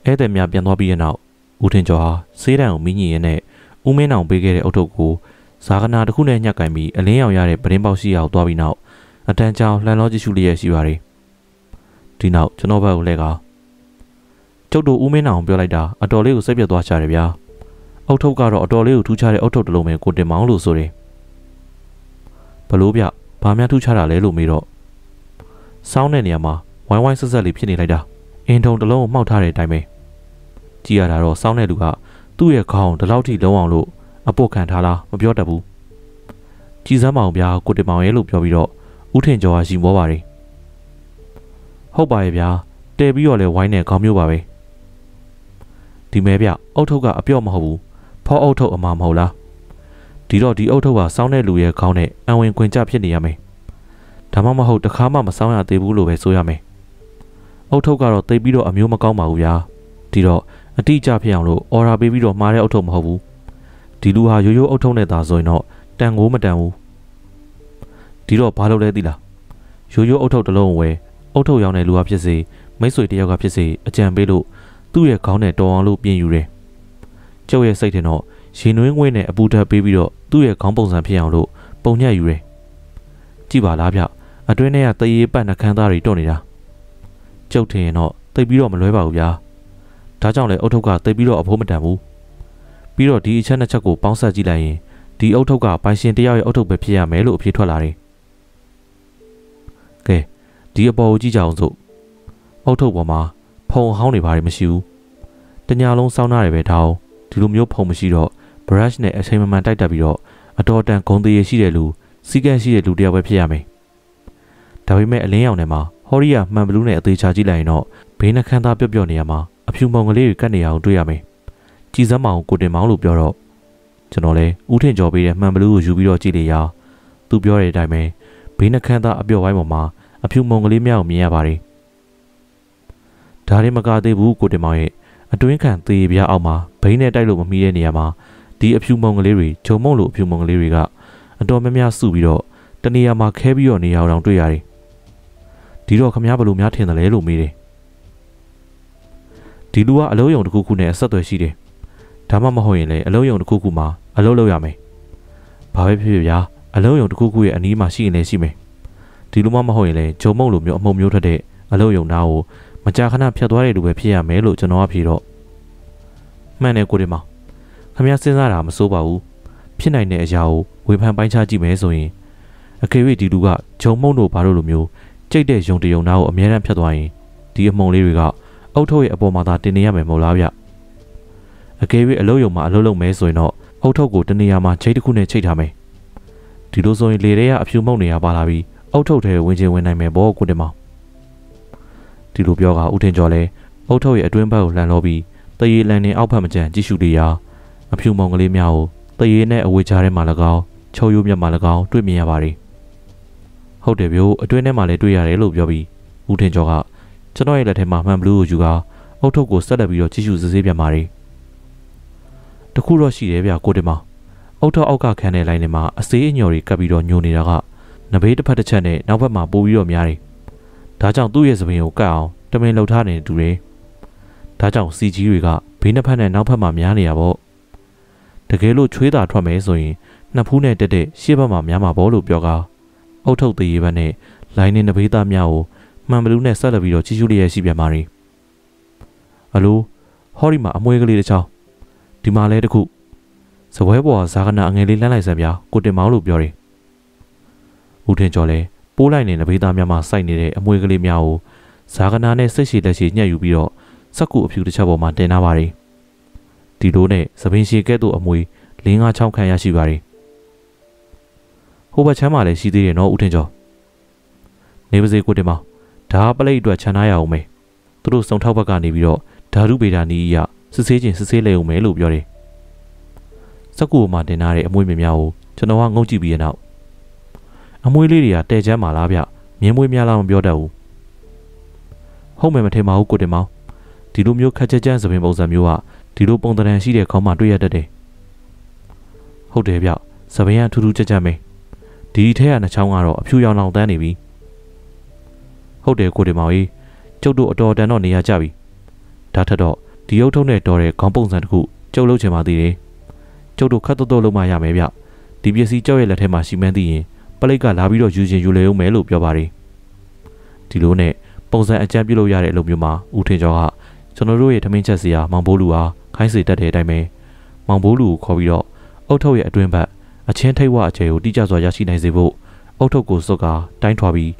ဧည့်သည်များပြန်သွားပြီးတဲ့နောက်ဦးထင်ကျော်ဟာဆေးတံကိုမိညင်ရင်းနဲ့ဦးမင်းအောင်ပေးခဲ့တဲ့အုတ်ထုတ်ကို ဇာကနာတစ်ခုနဲ့ညှက်ကင်ပြီးအလင်းရောင်ရတဲ့ပရင်းပေါက်ရှိအောင်သွားပြီးနောက်အတန်းချောင်းလှန်လောကြည့်ရှုလျက်ရှိပါတယ်ဒီနောက်ကျွန်တော်ဘက်ကိုလဲကကျုပ်တို့ဦးမင်းအောင်ပြောလိုက်တာအတော်လေးကိုစိတ်ပြတ်သွားချတယ်ဗျာအုတ်ထုတ်ကတော့အတော်လေးကိုထူးခြားတဲ့အုတ်ထုတ်တစ်လုံးပဲကိုတင်မောင်းလို့ဆိုတယ်ဘလို့ဗျဘာများထူးခြားတာလဲလို့မေးတော့စောင်းတဲ့နေရာမှာဝိုင်းဝိုင်းဆက်ဆက်လေးဖြစ်နေလိုက်တာအင်ထုံတစ်လုံးကိုမှောက်ထားတဲ့အတိုင်းပဲကြည့်ရတာတော့စောင်းတဲ့လူကသူ့ရဲ့ခေါင်းဒီလောက်ထိလုံးအောင်လို့ အပုတ်ခံထားလားမပြောတတ်ဘူးကြည်စမ်းမအောင်ဗျာကိုတင်မောင်ရဲ့လို့ပြောပြီးတော့ဥထင်ကျော်ဟာရှင်မောပါတယ်ဟုတ်ပါရဲ့ဗျာတဲပြီးတော့လဲဝိုင်းနဲ့ခေါင်းမျိုးပါပဲဒီမဲဗျအုတ်ထုတ်ကအပြော့မဟုတ်ဘူးဖောအုတ်ထုတ်အမှားမဟုတ်လားဒီတော့ဒီအုတ်ထုတ်ကစောင်းတဲ့လူရဲ့ခေါင်းနဲ့အံဝင်ခွင်ကြဖြစ်နေရမယ်ဒါမှမဟုတ်တခါမှမစောင်းရသေးဘူးလို့ပဲဆိုရမယ်အုတ်ထုတ်ကတော့တိတ်ပြီးတော့အမျိုးမကောင်းပါဘူးဗျာဒီတော့အတိအကျဖြစ်အောင်လို့အော်ရာပေးပြီးတော့မှားတဲ့အုတ်ထုတ်မဟုတ်ဘူး ဒီလူဟာရိုးရိုးအုတ်ထုတ်နဲ့သာဆိုရင်တော့တန်ကိုမတန်ဘူးဒီတော့ဘာလုပ်လဲသိလားရိုးရိုးအုတ်ထုတ်တစ်လုံးဝယ်အုတ်ထုတ်ရောင်းတဲ့လူဟာဖြစ်စေမိတ်ဆွေတယောက်ကဖြစ်စေအကြံပေးလို့သူ့ရဲ့ခေါင်းနဲ့တော်အောင်လို့ပြင်ယူတယ်ကျုပ်ရဲ့စိတ်ထင်တော့ရင်နှွေးငွေ့နဲ့အပူဓာတ်ပေးပြီးတော့သူ့ရဲ့ခေါင်းပုံစံဖြစ်အောင်လို့ပုံညက်ယူတယ်ကြည့်ပါလားဗျအတွင်းထဲကတရေပတ်နှခမ်းသားတွေတွန့်နေတာကျုပ်ထင်ရင်တော့တိတ်ပြီးတော့မလွဲပါဘူးဗျာဒါကြောင့်လေအုတ်ထုတ်ကတိတ်ပြီးတော့အဖိုးမတန်ဘူး ပြီးတော့ဒီအချက်နှစ်ချက်ကိုပေါင်းဆက်ကြည့်လိုက်ရင်ဒီအုတ်ထုတ်ကပိုင်ရှင်တယောက်ရဲ့အုတ်ထုတ်ပဲဖြစ်ရမယ်လို့အဖြေထွက်လာတယ်ကဲဒီအပေါ်ကိုကြည့်ကြအောင်စို့အုတ်ထုတ်ပေါ်မှာဖုံဟောင်းတွေဘာတွေမရှိဘူးတညာလုံးစောင်းနာတွေပဲထားအောင်ဒီလိုမျိုးဖုံမရှိတော့ brush နဲ့အချိန်မမှန်တိုက်တက်ပြီးတော့အတော်တန်ဂုံသေးရရှိတဲ့လူစီကန်းရှိတဲ့လူတယောက်ပဲဖြစ်ရမယ်ဒါပေမဲ့အလင်းရောင်ထဲမှာဟော်ရီယာမှန်ဘလူးနဲ့အသေးချာကြည့်လိုက်ရင်တော့ဘေးနှခမ်းသားပြုတ်ပြုတ်နေရမှာအဖြူမောင်ကလေးတွေကတ်နေရအောင်တွေ့ရမယ် ကြည်စမ်းမအောင်ကိုတင်မောင်လို့ပြောတော့ကျွန်တော်လည်းဥထင်ကျော်ပေးတဲ့မှန်ဘလူးကိုယူပြီးတော့ကြည့်လေရာသူပြောတဲ့အတိုင်းပဲဘေးနှခမ်းသားအပြော့ဝိုင်းပေါ်မှာအဖြူမုံကလေးမြောက်မြင်ရပါတယ်ဒါရင်မကသေးဘူးကိုတင်မောင်ရဲ့အတွင်းခံသေးပြားအောက်မှာဘိန်းနဲ့တိုက်လို့မမီးတဲ့နေရာမှာဒီအဖြူမုံကလေးတွေဂျုံမုံလိုအဖြူမုံကလေးတွေကအတော်များများစုပြီးတော့တနေရာမှာခဲပြီးတော့နေရာအောင်တွေ့ရတယ်ဒီတော့ခမားဘလို့များထင်တယ်လဲလို့မေးတယ်ဒီလူကအလုံးယုံတစ်ခုခုနဲ့အဆက်အသွယ်ရှိတယ် ဒါမှမဟုတ်ရင်လည်းအလုံးယုံတစ်ခုခုမှာအလုံးလောက်ရမယ်ဘာပဲဖြစ်ဖြစ်ဗျာအလုံးယုံတစ်ခုခုရဲ့အနီးမှာရှိရင်လည်းရှိမယ်ဒီလိုမှမဟုတ်ရင်လည်းဂျုံမုံလိုမျိုးအမုံမျိုးထွက်တဲ့အလုံးယုံသားကိုမကြာခဏဖြတ်သွားတဲ့လူပဲဖြစ်ရမယ်လို့ကျွန်တော်ကဖြေတော့မှန်တယ်ကိုဒီမောင်ခမရစဉ်းစားတာမစိုးပါဘူးဖြစ်နိုင်တဲ့အရာကိုဝေဖန်ပိုင်းခြားကြည့်မယ်ဆိုရင်အကေဝိဒီလူကဂျုံမုံတို့ဘာလို့လိုမျိုးကြိတ်တဲ့ယုံတယုံသားကိုအမြဲတမ်းဖြတ်သွားရင်ဒီအမုံလေးတွေကအုတ်ထုတ်ရဲ့အပေါ်မှာသာတင်နေရမယ်မဟုတ်လားဗျ အကေဝိအလုံးယုံမှာအလုံးလုံးမဲဆိုရင်တော့အုတ်ထုတ်ကိုတနေရာမှာချိတ်တစ်ခုနဲ့ချိတ်ထားမယ်ဒီလိုဆိုရင်လေထဲကအဖြူမှုန့်နေရပါလာပြီးအုတ်ထုတ်ထဲဝင်ချင်းဝင်နိုင်မယ်ဘောကိုတင်မောင်ဒီလိုပြောကဦးထင်ကျော်လဲအုတ်ထုတ်ရဲ့အတွင်းဘက်ကိုလှန်လို့ပြီးတရေလန်နေအောက်ဘက်မကျန်ကြည့်ရှုနေရာအဖြူမုံကလေးများကိုတရေနဲ့အဝေးချားထဲမှာ၎င်းချုံရိုးမြတ်မှာ၎င်းတွေ့မြင်ရပါတယ်ဟုတ်တယ်ဗျို့အတွင်းထဲမှာလည်းတွေ့ရတယ်လို့ပြောပြီးဦးထင်ကျော်ကကျွန်တော်ရဲ့လက်ထဲမှာမှန်ဘလူးကိုယူကာအုတ်ထုတ်ကိုဆက်လက်ပြီးတော့ကြည့်ရှုစစ်ဆေးပြန်ပါတယ် တခုတော့ရှိတယ်ဗျကိုတင်မောင်အုတ်ထောက်အောက်ကခန်းတဲ့လိုင်းထဲမှာအစေးအညော်တွေကပ်ပြီးတော့ညိုနေတာကနဘေးတစ်ဖက်တစ်ချက်နဲ့နောက်ဘက်မှာပိုးပြီးတော့များတယ်။ဒါကြောင့်သူ့ရဲ့သပင်ကိုကတ်အောင်တမင်လှုပ်ထားနေတူတယ်။ဒါကြောင့်စီကြီးတွေကဘေးနှစ်ဖက်နဲ့နောက်ဘက်မှာများနေရပေါ့။တကယ်လို့ချွေးတာထွက်မယ်ဆိုရင်နှစ်ဖူးနဲ့တက်တဲ့ရှေ့ဘက်မှာများမှာပေါ့လို့ပြောကားအုတ်ထုတ်သေးရဘက်နဲ့လိုင်းနဲ့နဘေးသားများကိုမှန်ဘလူးနဲ့ဆက်လက်ပြီးတော့ချီချူလေးရရှိပြန်ပါရီ။အလိုဟောဒီမှာအမွှေးကလေးတစ်ချောင်း ဒီမှာလဲတခုစပွဲပေါ်ဇာကနာအငယ်လေးလှမ်းလိုက်စမ်းပြကိုတင်မောင်းလို့ပြောတယ်ဦးထင်ကျော်လဲပိုးလိုက်နေနဘေးသားများမှစိုက်နေတဲ့အမွေကလေးများကိုဇာကနာနဲ့စိတ်ရှိလက်ရှိညှက်ယူပြီးတော့စက်ကူအဖြူတစ်ချက်ပေါ်မှာတင်ထားပါတယ်ဒီလိုနဲ့သပင်ရှည်ကဲ့သို့အမွေ၄၅ချောင်းခန့်ရရှိပါတယ်ဟိုဘက်ချမ်းမှာလည်းရှိသေးတယ်နော်ဦးထင်ကျော်နေပါစေကိုတင်မောင်းဒါပလိတ်အတွက်ခြံထားရအောင်မယ်သူတို့စုံထောက်ဘက်ကနေပြီးတော့ဓာတုဗေဒနီးရ စစ်ဆေးခြင်းစစ်ဆေးလေအောင်မယ်လို့ပြောတယ်စက်ကူမှာတင်ထားတဲ့အမွေးမြများကိုကျွန်တော်ကငုံကြည့်ပြီးရနောက်အမွေးလေးတွေကတဲချမ်းပါလားဗျမြင်းမွေးများလားမပြောတတ်ဘူးဟုတ်မယ်မထင်ပါဘူးကိုတင်မောင်ဒီလိုမျိုးခက်ချက်ချမ်းသပင်ပုံစံမျိုးကဒီလိုပုံတရံရှိတဲ့ခေါင်းမှာတွေ့ရတတ်တယ်ဟုတ်တယ်ဗျသပင်ကထူးထူးချက်ချက်ပဲဒီထဲကနှချောင်းကတော့အဖြူရောင်လောင်တန်းနေပြီဟုတ်တယ်ကိုတင်မောင်ကြီးကျုပ်တို့အတော်တန်တော့နေရကြပြီဒါထက်တော့ ဒီအုပ်ထုံးနဲ့တော်တဲ့ခေါင်းပုံစံတစ်ခုကျုပ်လုပ်ချင်ပါသေးတယ်ကျုပ်တို့ခတ်တော့တော့လုံးမရမယ်ဗျဒီပစ္စည်းကြောက်ရဲ့လက်ထဲမှာရှိမှန်းသိရင်ပလိတ်ကလာပြီးတော့ယူချင်ယူလေဦးမယ်လို့ပြောပါတယ်ဒီလိုနဲ့ပုံစံအကြံပြုလို့ရတဲ့အလုပ်မျိုးမှာဦးထင်ကျော်ကကျွန်တော်တို့ရဲ့ထမင်းချက်စရာမောင်ဘိုးလူအားခိုင်းစေတတ်တဲ့အတိုင်းပဲမောင်ဘိုးလူကိုခေါ်ပြီးတော့အုတ်ထုတ်ရဲ့အတွင်းဘက်အချင်းထိတ်ဝအခြေကိုတိကျစွာရရှိနိုင်စေဖို့အုတ်ထုတ်ကိုစုပ်ကတိုင်းထွာပြီး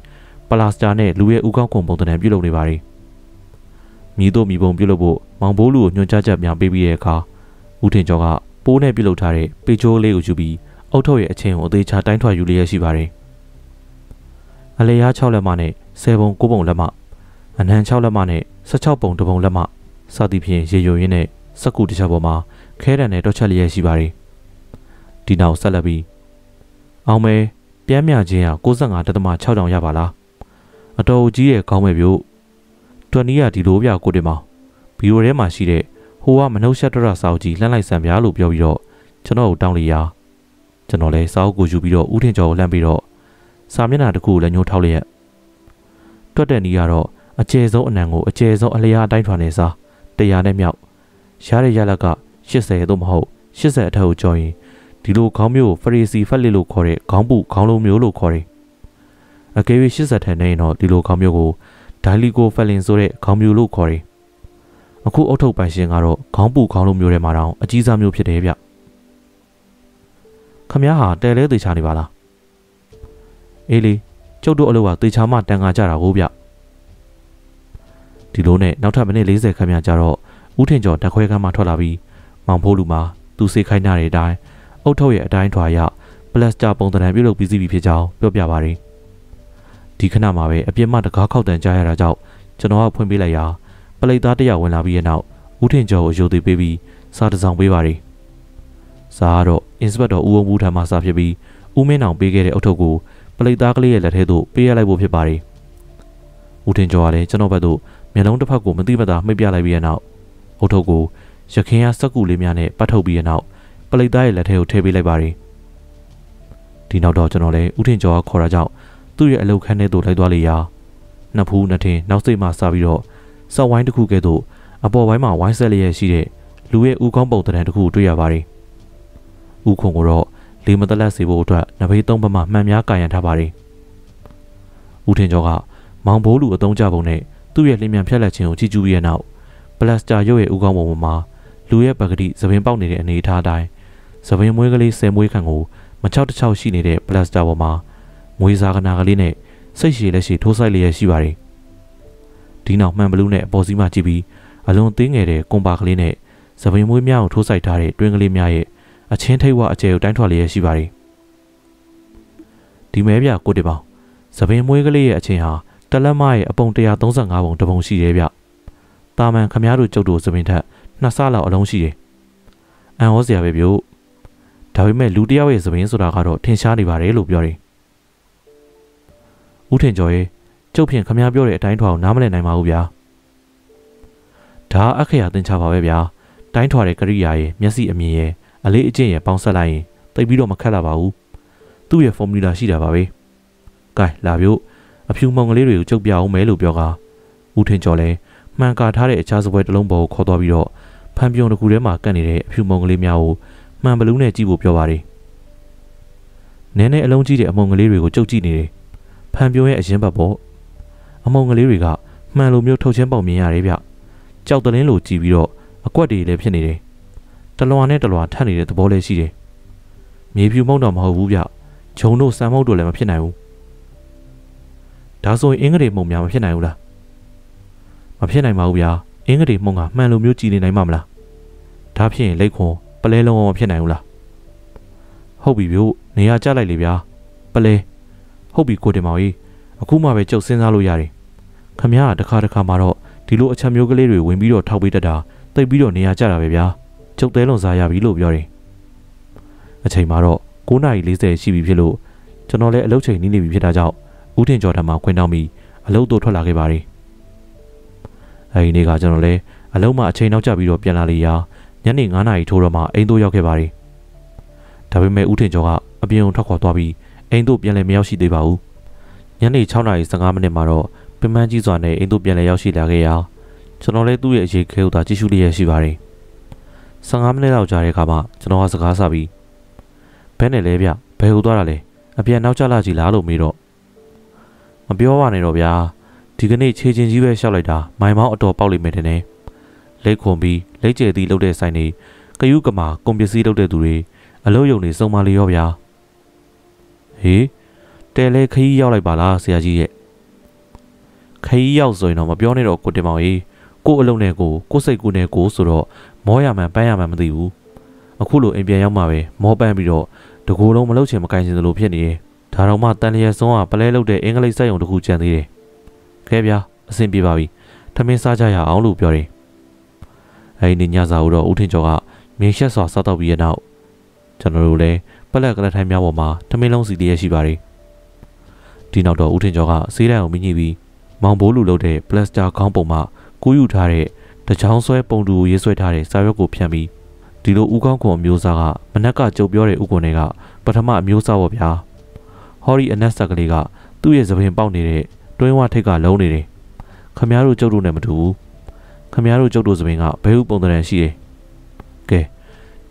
ပလာစတာနဲ့လူရဲ့ဥကောင်းခုံပုံသဏ္ဍာန်ပြုလုပ်နေပါတယ် မြည်တို့မြည်ပုံပြုလုပ်ဖို့မောင်ဘိုးလူကိုညွှန်ကြားချက်များပေးပြီးတဲ့အခါဦးထင်ကျော်ကပိုးနဲ့ပြုတ်လုထားတဲ့ပေချိုးလေးကိုယူပြီးအုတ်ထုတ်ရဲ့အချင်းကိုအသေးချာတိုင်းထွာယူလျက်ရှိပါတယ်။အလေရား6လက်မနဲ့10ပုံ9ပုံလက်မအနံ6လက်မနဲ့16ပုံ2ပုံလက်မစသည်ဖြင့်ရေယိုရင်းနဲ့စက်ကူတစ်ချက်ပေါ်မှာခဲတံနဲ့တော့ချက်လျက်ရှိပါတယ်။ဒီနောက်ဆက်လက်ပြီးအောင်မဲပြမ်းမြခြင်းဟာ65.6တောင်ရပါလား။အတော်ကြီးရဲ့ခေါင်းမဲ့ပြို့ တွန်နီးကဒီလိုပြကိုတင်မောင်ဘီရိုထဲမှာရှိတဲ့ဟိုကမနှုတ်ဆက်တရစာအုပ်ကြီးလှမ်းလိုက်ဆံပြားလို့ပြောပြီးတော့ကျွန်တော်ကိုတောင်းလိုက်ရာကျွန်တော်လည်းစာအုပ်ကိုယူပြီးတော့ဦးထင်ကျော်ကိုလှမ်းပြီးတော့စာမျက်နှာတစ်ခုကိုလည်းညှိုးထောက်လျက်တွတ်တဲ့နီးကတော့အကျယ်ဆုံးအနံကိုအကျယ်ဆုံးအလျားအတိုင်းထွာနေစားတရားနဲ့မြောက်ရှားတဲ့ရလက်က80သို့မဟုတ်80အထက်ကိုကြော်ရင်ဒီလိုခေါင်းမျိုးကိုဖရီစီဖက်လစ်လို့ခေါ်တဲ့ခေါင်းပုခေါင်းလုံးမျိုးလို့ခေါ်တယ်အကယ်၍80ထက်နေရင်တော့ဒီလိုခေါင်းမျိုးကို ဒိုင်လီကိုဖက်လင်ဆိုတဲ့ခေါင်းမျိုးလို့ခေါ်တယ်အခုအုတ်ထုတ်ပိုင်ရှင်ကတော့ခေါင်းပူခေါင်းလုံးမျိုးထဲမှာတောင်အကြီးစားမျိုးဖြစ်တယ်ဗျခမည်းဟာတဲလဲသေးချာနေပါလားအေးလေကျုပ်တို့အလုပ်ကသေချာမှတန်ခါကြတာကိုဗျဒီလိုနဲ့နောက်ထပ်မိနစ်40ခန့်များကြာတော့ဦးထင်ကျော်တက်ခွဲကမ်းမှထွက်လာပြီးမောင်ဖိုးလူမှာသူစေခိုင်းကြတဲ့အတိုင်းအုတ်ထုတ်ရဲ့အတိုင်းထွာရပလတ်စတာပုံသဏ္ဍာန်ပြုလုပ်ပြီးစီးပြီဖြစ်ကြောင်းပြောပြပါရယ် ဒီခဏမှာပဲအပြစ်မှတကားခောက်တန်ကြားရတာကြောင့်ကျွန်တော်ကဖွင့်ပေးလိုက်ရာပလိတ်သားတစ်ယောက်ဝင်လာပြီးတဲ့နောက်ဦးထင်ကျော်ကိုရိုသေပေးပြီးစာတစ်စောင်ပေးပါရယ်စာကတော့အင်စပက်တော်ဦးအောင်ဘူးထံမှစာဖြစ်ပြီးဦးမင်းအောင်ပေးခဲ့တဲ့အုတ်ထုပ်ကိုပလိတ်သားကလေးရဲ့လက်ထဲသို့ပေးရလိုက်ဖို့ဖြစ်ပါရယ်ဦးထင်ကျော်ကလည်းကျွန်တော်ဘက်သို့မျက်လုံးတစ်ဖက်ကိုမတိမတာမှိတ်ပြလိုက်ပြီးတဲ့နောက်အုတ်ထုပ်ကိုရခင်ရစက်ကူလေးများနဲ့ပတ်ထုတ်ပြီးတဲ့နောက်ပလိတ်သားရဲ့လက်ထဲကိုထည့်ပေးလိုက်ပါရယ်ဒီနောက်တော့ကျွန်တော်လည်းဦးထင်ကျော်ကခေါ်တာကြောင့် သူ့ရဲ့အလုတ်ခန်းထဲသို့လိုက်သွားလေရာနှစ်ဖူးနှစ်ထင်နောက်စိတ်မှစပြီးတော့စောက်ဝိုင်းတစ်ခုကဲ့သို့အပေါ်ပိုင်းမှာဝိုင်းဆက်လျက်ရှိတဲ့လူရဲ့ဦးကောင်းပုံတံတန်တစ်ခုတွေ့ရပါတယ်။ဦးခွန်ကိုတော့လေမတလက်စေဖို့အတွက်နဘေးသုံးဘက်မှမှန်များကာရန်ထားပါတယ်။ဦးထင်ကျော်ကမောင်ဘိုးလူအတုံးကြပုံနဲ့သူ့ရဲ့လျင်မြန်ဖြတ်လက်ခြင်းကိုကြည့်ကျူးပြီးတဲ့နောက်ပလတ်စတာရုပ်ရဲ့ဦးကောင်းပုံပေါ်မှာလူရဲ့ပကတိသပင်ပေါက်နေတဲ့အနေအထားအတိုင်းသပင်မွေးကလေးဆယ်မွေးခန့်ကိုမချောက်တချောက်ရှိနေတဲ့ပလတ်စတာပေါ်မှာ ငွေစာကနာကလေးနဲ့စိတ်ရှည်လက်ရှည်ထိုးဆိုင်လျက်ရှိပါတယ်။ဒီနောက်မှန်ဘလူးနဲ့အပေါ်စီးမှကြည့်ပြီးအလွန်သေးငယ်တဲ့ကွန်ပါကလေးနဲ့သပင်မွေးများကိုထိုးဆိုင်ထားတဲ့တွင်းကလေးများရဲ့အချင်းထိတ်ဝအကျယ်ကိုတိုင်းထွာလျက်ရှိပါတယ်။ဒီမဲပြကိုတစ်ပေါင်သပင်မွေးကလေးရဲ့အချင်းဟာတလက်မရဲ့အပုံ135ပုံတပုံရှိတယ်ဗျ။တာမန်ခမားတို့ကျုပ်တို့သပင်ထက်နှစ်ဆလောက်အလုံးရှိတယ်။အန်ဟောစရာပဲပြို့။ဒါပေမဲ့လူတယောက်ရဲ့သပင်ဆိုတာကတော့ထင်ရှားနေပါတယ်လို့ပြောတယ်။ ဦးထင်ကျော်ရဲ့ကျုပ်ဖြင့်ခမားပြောတဲ့အတိုင်းထွာကိုနားမလည်နိုင်ပါဘူးဗျာ။ဒါအခရာတင်ချပါပဲဗျာ။တိုင်းထွာတဲ့ကရိယာရဲ့မျက်စိအမြင်ရဲ့အလေးအကျင့်ရဲ့ပေါင်းဆက်လိုက်ရင်တိတ်ပြီးတော့မခက်လာပါဘူး။သူ့ရဲ့ဖော်မူလာရှိတာပါပဲ။ကဲလာပြို့အဖြူမုံကလေးတွေကိုကျုပ်ပြအောင်မယ်လို့ပြောကဦးထင်ကျော်လည်းမှန်ကာထားတဲ့အခြားစပွဲတစ်လုံးပေါ်ကိုခေါ်သွားပြီးတော့ဖန်ပြုံတစ်ခုထဲမှာကပ်နေတဲ့အဖြူမုံကလေးများကိုမှန်ဘလူးနဲ့ကြည့်ဖို့ပြောပါတယ်။နည်းနည်းအလုံးကြီးတဲ့အမုံကလေးတွေကိုကျုပ်ကြည့်နေတယ်။ ဖန်ပြုံရဲ့အရင်ဘက်ပေါ့။အမုံကလေးတွေကမှန်လိုမျိုးထုတ်ချင်းပေါက်မြင်ရတယ်ဗျ။ကြောက်တလင်းလိုကြည့်ပြီးတော့အကွက်တွေလည်းဖြစ်နေတယ်။တလွာနဲ့တလွာထပ်နေတဲ့သဘောလည်းရှိတယ်။မြေဖြူမုံတော့မဟုတ်ဘူးဗျ။ဂျုံတို့စံမုံတို့လည်းမဖြစ်နိုင်ဘူး။ဒါဆိုရင်အင်္ဂလိပ်မုံများမဖြစ်နိုင်ဘူးလား။မဖြစ်နိုင်ပါဘူးဗျာ။အင်္ဂလိပ်မုံကမှန်လိုမျိုးကြည်နေနိုင်မှာမလား။ဒါဖြစ်ရင်လက်ခွန်ပလဲလုံးမဖြစ်နိုင်ဘူးလားဟုတ်ပြီဗျို့နေရာကျလိုက်လေဗျာပလဲ ဟုတ်ပြီကိုတင်မောင်ကြီးအခုမှပဲကြုတ်စဉ်းစားလို့ရတယ်ခမရတခါတခါမှတော့ဒီလိုအချက်မျိုးကလေးတွေဝင်ပြီးတော့ထောက်ပေးတတ်တာတိတ်ပြီးတော့နေရာကျတာပဲဗျာကျုပ်သေးလွန်စားရပြီလို့ပြောတယ်အချိန်မှာတော့9:40ရှိပြီဖြစ်လို့ကျွန်တော်လည်းအလုပ်ချိန်နီးနေပြီဖြစ်တာကြောင့်ဦးထင်ကျော်ထံမှာခွင့်တောင်းပြီးအလုပ်တို့ထွက်လာခဲ့ပါတယ်အဲဒီနေ့ကကျွန်တော်လည်းအလုံးမအချိန်နောက်ကျပြီးတော့ပြန်လာလေရာညနေ9နာရီထိုးတော့မှအိမ်သို့ရောက်ခဲ့ပါတယ်။ဒါပေမဲ့ဦးထင်ကျော်ကအပြင်ကိုထွက်ခွာသွားပြီး အိမ်သို့ပြန်လည်မရောက်ရှိသေးပါဘူး။ညနေ6နာရီ15မိနစ်မှာတော့ပင်မကြီးစွာနဲ့အိမ်သို့ပြန်လည်ရောက်ရှိလာခဲ့ရာကျွန်တော်လည်းသူ့ရဲ့အရေးခဲဥသာကြည့်ရှုလျက်ရှိပါတယ်။15မိနစ်လောက်ကြာတဲ့အခါမှာကျွန်တော်ကစကားဆပြီးဘဲနဲ့လဲဗျဘယ်ဟိုသွားတာလဲအပြန်နောက်ကျလာကြည်လားလို့မေးတော့မပြောပါနဲ့တော့ဗျာဒီကနေ့ခြေချင်းကြီးပဲရှောက်လိုက်တာမိုင်မောင်းအတော်ပေါက်လိမ့်မယ်တဲ့လက်ခွန်ပြီးလက်ကျဲသီးလုပ်တဲ့ဆိုင်တွေကယူးကမာကွန်ပစ္စည်းလုပ်တဲ့သူတွေအလုပ်ယုံနေစုံမလေးရောဗျာ ဟေးတဲလဲခရီးရောက်လိုက်ပါလားဆရာကြီးရဲ့ခရီးရောက်ဆိုရင်တော့မပြောနဲ့တော့ကိုတင်မောင်ကြီးကို့အလုံးနဲ့ကိုကို့စိတ်ကူနဲ့ကိုဆိုတော့မောရမှန်ပန်းရမှန်မသိဘူးအခုလိုအိမ်ပြန်ရောက်မှပဲမောပန်းပြီးတော့တကူလုံးမလုပ်ချင်မကိုင်ချင်သလိုဖြစ်နေတယ်ဒါတော့မှတန်လျက်ဆုံးကပလဲလုပ်တဲ့အင်္ဂလိပ်စက်ရုံတစ်ခုကြံသေးတယ်ခဲဗျာအဆင်ပြေပါပြီထမင်းစားကြရအောင်လို့ပြောတယ်အဲဒီနေ့ညစာကိုတော့ဦးထင်ကျော်ကမြေရှက်စွာစားတော့ပြီးရနောက်ကျွန်တော်တို့လည်း ပလက်ကလထိုင်းများပေါ်မှာထမင်းလုံးစီတည်းရရှိပါတယ်ဒီနောက်တော့ဦးထင်ကျော်ကဆေးလိုက်အောင်မြည်ပြီးမောင်ဘိုးလူလုပ်တဲ့ပလတ်စတာခေါင်းပုံမှာကူးယူထားတဲ့တချောင်းဆွဲပုံတူကိုရေးဆွဲထားတဲ့စာရွက်ကိုဖြန့်ပြီးဒီလိုဦးကောင်းခွန်အမျိုးသားကမနက်ကကြုံပြောတဲ့ဥကွန်တွေကပထမအမျိုးသားပေါ့ဗျာဟော်ရီအနက်ဆက်ကလေးကသူ့ရဲ့သပင်ပေါက်နေတဲ့တွင်းဝထိတ်ကလုံးနေတယ်ခမည်းတော်ကျုပ်တို့နဲ့မတူဘူးခမည်းတော်ကျုပ်တို့သပင်ကဘဲဥပုံတန်ရှိတယ်ကဲ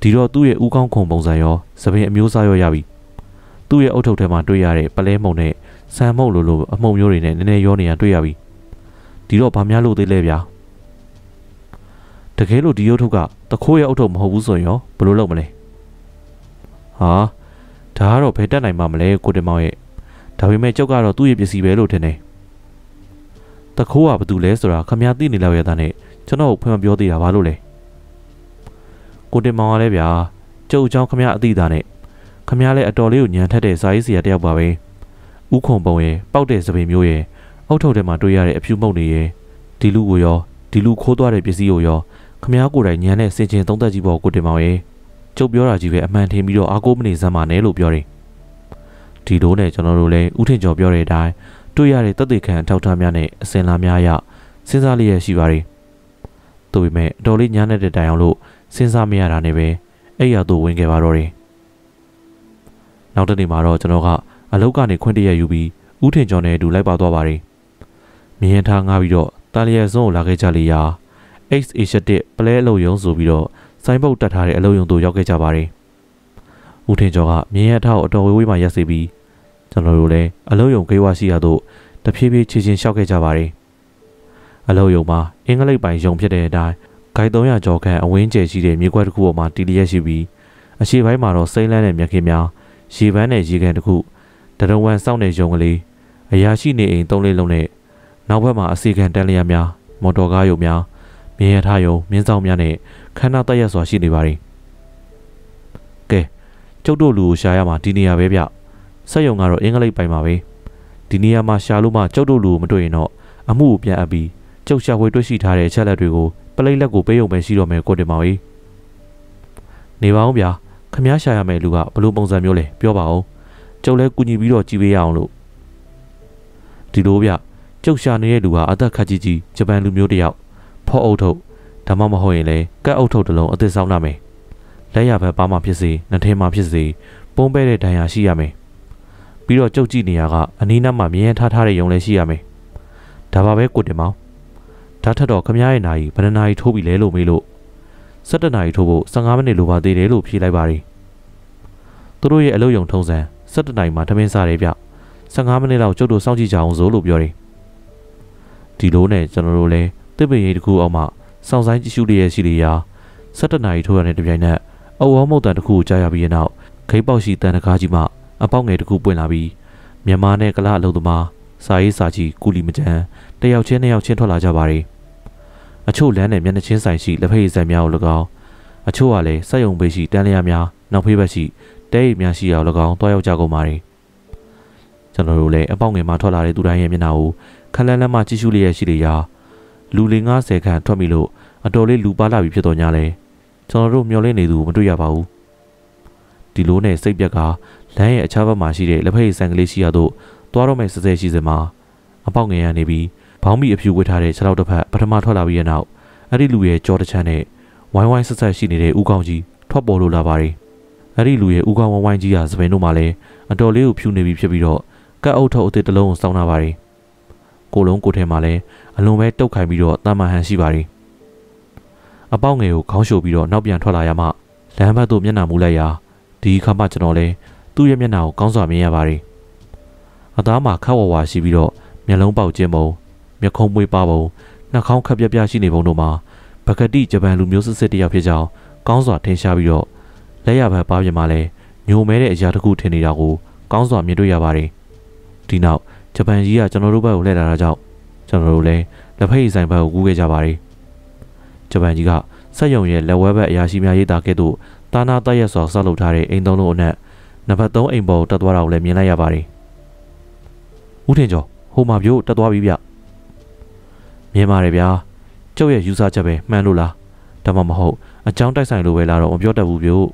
ဒီတော့သူ့ရဲ့ဥကောင်းခုံပုံစံရောသပင်အမျိုးအစားရောရပြီသူ့ရဲ့အုတ်ထုပ်ထဲမှာတွေ့ရတဲ့ပလဲမုံနဲ့ဆန်မုံလိုလိုအမှုံမျိုးတွေနဲ့နည်းနည်းရောနေရတွေ့ရပြီဒီတော့ဘာများလို့သေးလဲဗျာတကယ်လို့ဒီရုပ်ထုပ်ကတခိုးရဲ့အုတ်ထုပ်မဟုတ်ဘူးဆိုရင်ရောဘယ်လိုလုပ်မလဲဟာဒါကတော့ဘယ်တက်နိုင်မှာမလဲကိုတင်မောင်ရဲ့ဒါပေမဲ့ကြောက်ကတော့သူ့ရဲ့ပစ္စည်းပဲလို့ထင်တယ်တခိုးကဘာတူလဲဆိုတာခမည်းသိနေလောက်ရတာနဲ့ကျွန်တော်ဖွင့်မပြောသေးတာဘာလို့လဲ ကိုတင်မောင်ကလည်းဗျာကျုပ်အကြောင်းခမည်းအသိသားနဲ့ခခမရလည်းအတော်လေးကိုညံထက်တဲ့စာရေးဆရာတယောက်ပါပဲဥခုံပုံရဲ့ပောက်တဲ့စပင်မျိုးရဲ့အောက်ထုတ်ထဲမှာတွေ့ရတဲ့အဖြူမှုန့်တွေရဲ့ဒီလူကိုရောဒီလူခိုးသွားတဲ့ပစ္စည်းကိုရောခမရကိုယ်တိုင်ညံတဲ့စင်ချင်သုံးသက်ကြီးပေါ်ကိုတင်မောင်ရဲ့ကျုပ်ပြောတာကြီးပဲအမှန်ထင်ပြီးတော့အားကိုးမနေစမ်းပါနဲ့လို့ပြောတယ်ဒီလိုနဲ့ကျွန်တော်တို့လည်းဥထင်ကျော်ပြောတဲ့အတိုင်းတွေ့ရတဲ့တသက်ခံအထောက်အထားများနဲ့အစင်လာများအရစဉ်းစားလျက်ရှိပါတယ်။ဒါပေမဲ့အတော်လေးညံ့တဲ့တိုင်အောင်လို့ စဉ်းစားမရတာနဲ့ပဲအဲ့ရသူဝင်ခဲ့ပါတော့တယ်။နောက်တစ်နေ့မှာတော့ကျွန်တော်ကအလုပ်ကနေခွင့်တရက်ယူပြီးဥထင်ကျော်နဲ့အတူလိုက်ပါသွားပါတယ်။မြင်ထားငားပြီးတော့တာလျက်စုံကိုလာခဲ့ကြလေရာ X Asia 1ပလဲအလုပ်ရုံဆိုပြီးတော့စိုင်းပုတ်တက်ထားတဲ့အလုပ်ရုံတို့ရောက်ခဲ့ကြပါတယ်။ဦးထင်ကျော်ကမြင်ရထားကိုအတော်ဝေးဝေးမှရက်စီပြီးကျွန်တော်တို့လည်းအလုံးယုံဂိဝါရှိရသို့တဖြည်းဖြည်းချီချင်းလျှောက်ခဲ့ကြပါတယ်။အလုံးယုံမှာအင်္ဂလိပ်ပိုင်ယုံဖြစ်တဲ့အတိုင်း ဂိုက်300ကျော်ခန့်အဝင်းကျဲရှိတဲ့မြေကွက်တစ်ခုပေါ်မှာတီလျက်ရှိပြီးအရှိပိုင်းမှာတော့စိမ့်လန်းတဲ့မြက်ခင်းများရေပန်းတဲ့ရေကန်တစ်ခုတရဝမ်စောင့်တဲ့ယုံကလေးအရာရှိနေအိမ်သုံးလေးလုံးနဲ့နောက်ဘက်မှာအစီခံတန်းလျက်များမော်တော်ကားယုံများမြင်းရထားယုံမြင်းဆောင်များနဲ့ခန္ဓာတက်ရက်စွာရှိနေပါတယ်။ကဲကျုပ်တို့လူကိုရှာရမှာဒီနေရာပဲဗျ။စက်ယုံကတော့အင်္ဂလိပ်ပိုင်ပါပဲဒီနေရာမှာရှာလို့မှကျုပ်တို့လူမတွေ့ရင်တော့အမှုကိုပြန်အပ်ပြီးကျုပ်ရှာဖွေတွေ့ရှိထားတဲ့အချက်လက်တွေကိုပ လိတ်လက်ကိုပေးရုံပဲရှိတော့မယ်ကိုတင်ပါဦးနေပါအောင်ဗျာခမားရှာရမယ့်လူကဘလို့ပုံစံမျိုးလဲပြောပါဦးကျုပ်လည်းကူညီပြီးတော့ကြည်ပေးရအောင်လို့ဒီလိုဗျကျုပ်ရှာနေတဲ့လူကအသက်ခက်ကြီးကြီးဂျပန်လူမျိုးတယောက်ဖော့အုပ်ထုတ်ဒါမှမဟုတ်ရင်လည်းကက်အုပ်ထုတ်တစ်လုံးအသစ်ဆောင်ရမယ်လက်ရဘက်ပါမှဖြစ်စေနှထဲမှဖြစ်စေပုံးပဲတဲ့ဒဏ်ရာရှိရမယ်ပြီးတော့ကြုတ်ကြည့်နေရကအနီးနားမှာမြင်းထားထားတဲ့ယုံလည်းရှိရမယ်။ဒါပါပဲကိုတင်မောင်။ ဒါထက်တော့ခမ ्या ရဲ့နာရီဘယ်နှနာရီထိုးပြီလဲလို့မေးလို့17နာရီထိုးဖို့15မိနစ်လိုပါသေးတယ်လို့ဖြေလိုက်ပါရီ။သူတို့ရဲ့အလုပ်ယုံထုံးစံ17နာရီမှာထမင်းစားတယ်ဗျ။15မိနစ်လောက်ကျုပ်တို့စောင့်ကြည့်ကြအောင်ဆိုလို့ပြောတယ်။ဒီလိုနဲ့ကျွန်တော်တို့လည်းတစ်ပင်ရိပ်တစ်ခုအောက်မှာစောင့်ဆိုင်ကြည့်ရှုလျက်ရှိလျာ17နာရီထိုးရတဲ့တပြိုင်နက်အဝေါ်မုတ်တန်တစ်ခုကိုကြားရပြီးနောက်ခိပေါက်ရှိတန်တကားကြီးမှအပေါက်ငယ်တစ်ခုပွင့်လာပြီးမြန်မာနဲ့ကလအလုံးသမားစာရေးစာကြီးကူလီမကျန် တယောက်ချင်းနှစ်ယောက်ချင်းထွက်လာကြပါတယ်အချို့လမ်းနဲ့မျက်နှာချင်းဆိုင်ရှိလက်ဖက်ရည်ဆိုင်များကို၎င်းအချို့ကလည်းစက်ယုံဘေးရှိတန်းလျာများနောက်ဖေးဘက်ရှိတဲအိမ်များရှိအောင်၎င်းတွားရောက်ကြကုန်ပါတယ်ကျွန်တော်တို့လည်းအပေါက်ငယ်မှထွက်လာတဲ့သူတိုင်းရဲ့မျက်နှာကိုခက်လန်းလန်းမှကြည့်ရှုလျက်ရှိလေရာလူလေး90ခန့်ထွက်ပြီလို့အတော်လေးလူပါလာပြီဖြစ်တော်ညာလဲကျွန်တော်တို့မျောလင့်နေသူမတွေ့ရပါဘူးဒီလိုနဲ့စိတ်ပြက်ကလမ်းရဲ့အခြားဘက်မှာရှိတဲ့လက်ဖက်ရည်ဆိုင်ကလေးရှိရသို့သွားတော့မဲ့စစဲရှိစမှာအပေါက်ငယ်ရနေပြီး ဘောင်းမီအဖြူဝတ်ထားတဲ့ခြေထောက်တစ်ဖက်ပထမထွက်လာပြီးတဲ့နောက်အဲ့ဒီလူရဲ့ကြောတစ်ချမ်းနဲ့ဝိုင်းဝိုင်းဆက်ဆက်ရှိနေတဲ့ဥကောင်းကြီးထွက်ပေါ်လို့လာပါတယ်အဲ့ဒီလူရဲ့ဥကောင်းဝိုင်းဝိုင်းကြီးကစပင်တို့မှလည်းအတော်လေးကိုဖြူနေပြီဖြစ်ပြီးတော့ကတ်အုပ်ထုတ်အစ်စ်တစ်လုံးကိုစောင်းလာပါတယ်ကိုလုံးကိုထဲမှာလည်းအလွန်ပဲတုတ်ခိုင်ပြီးတော့တာမန်ဟန်ရှိပါတယ်အပေါက်ငယ်ကိုခေါင်းရှို့ပြီးတော့နောက်ပြန်ထွက်လာရမှလမ်းဘက်သို့မျက်နှာမူလိုက်ရာဒီခါမှကျွန်တော်လည်းသူ့ရဲ့မျက်နှာကိုကောင်းစွာမြင်ရပါတယ်။အသားမှာခက်ဝဝါရှိပြီးတော့မျက်လုံးပေါက်ကျင်းပုံ မျက်ခုံးမွေးပါပုံနှာခေါင်းခက်ပြပြရှိနေပုံတို့မှာပကတိဂျပန်လူမျိုးစစ်စစ်တယောက်ဖြစ်ကြောင်းကောင်းစွာထင်ရှားပြီးတော့လက်ရဘက်ပါးပြမှာလဲညိုမဲတဲ့အရာတစ်ခုထင်နေတာကိုကောင်းစွာမြင်တွေ့ရပါတယ်။ဒီနောက်ဂျပန်ကြီးကကျွန်တော်တို့ဘက်ကိုလှည့်လာတာကြောင့်ကျွန်တော်တို့လည်းလက်ဖက်ရည်ဆိုင်ဘက်ကိုကူးခဲ့ကြပါတယ်။ဂျပန်ကြီးကစက်ယုံရဲ့လက်ဝဲဘက်အရာရှိများရေးသားခဲ့သို့တာနာတရက်စွာဆောက်လုပ်ထားတဲ့အိမ်သုံးလုံးအနက်နံပါတ်3အိမ်ပေါ်တက်သွားတာကိုလည်းမြင်လိုက်ရပါတယ်။ဦးထင်ကျော်ဟိုမှာပြို့တက်သွားပြီဗျ။ မြင်ပါတယ်ဗျာ။ကျုပ်ရဲ့ယူဆချက်ပဲမှန်လို့လား။ဒါမှမဟုတ်အကြောင်းတိုက်ဆိုင်လို့ပဲလားတော့မပြောတတ်ဘူးပြို့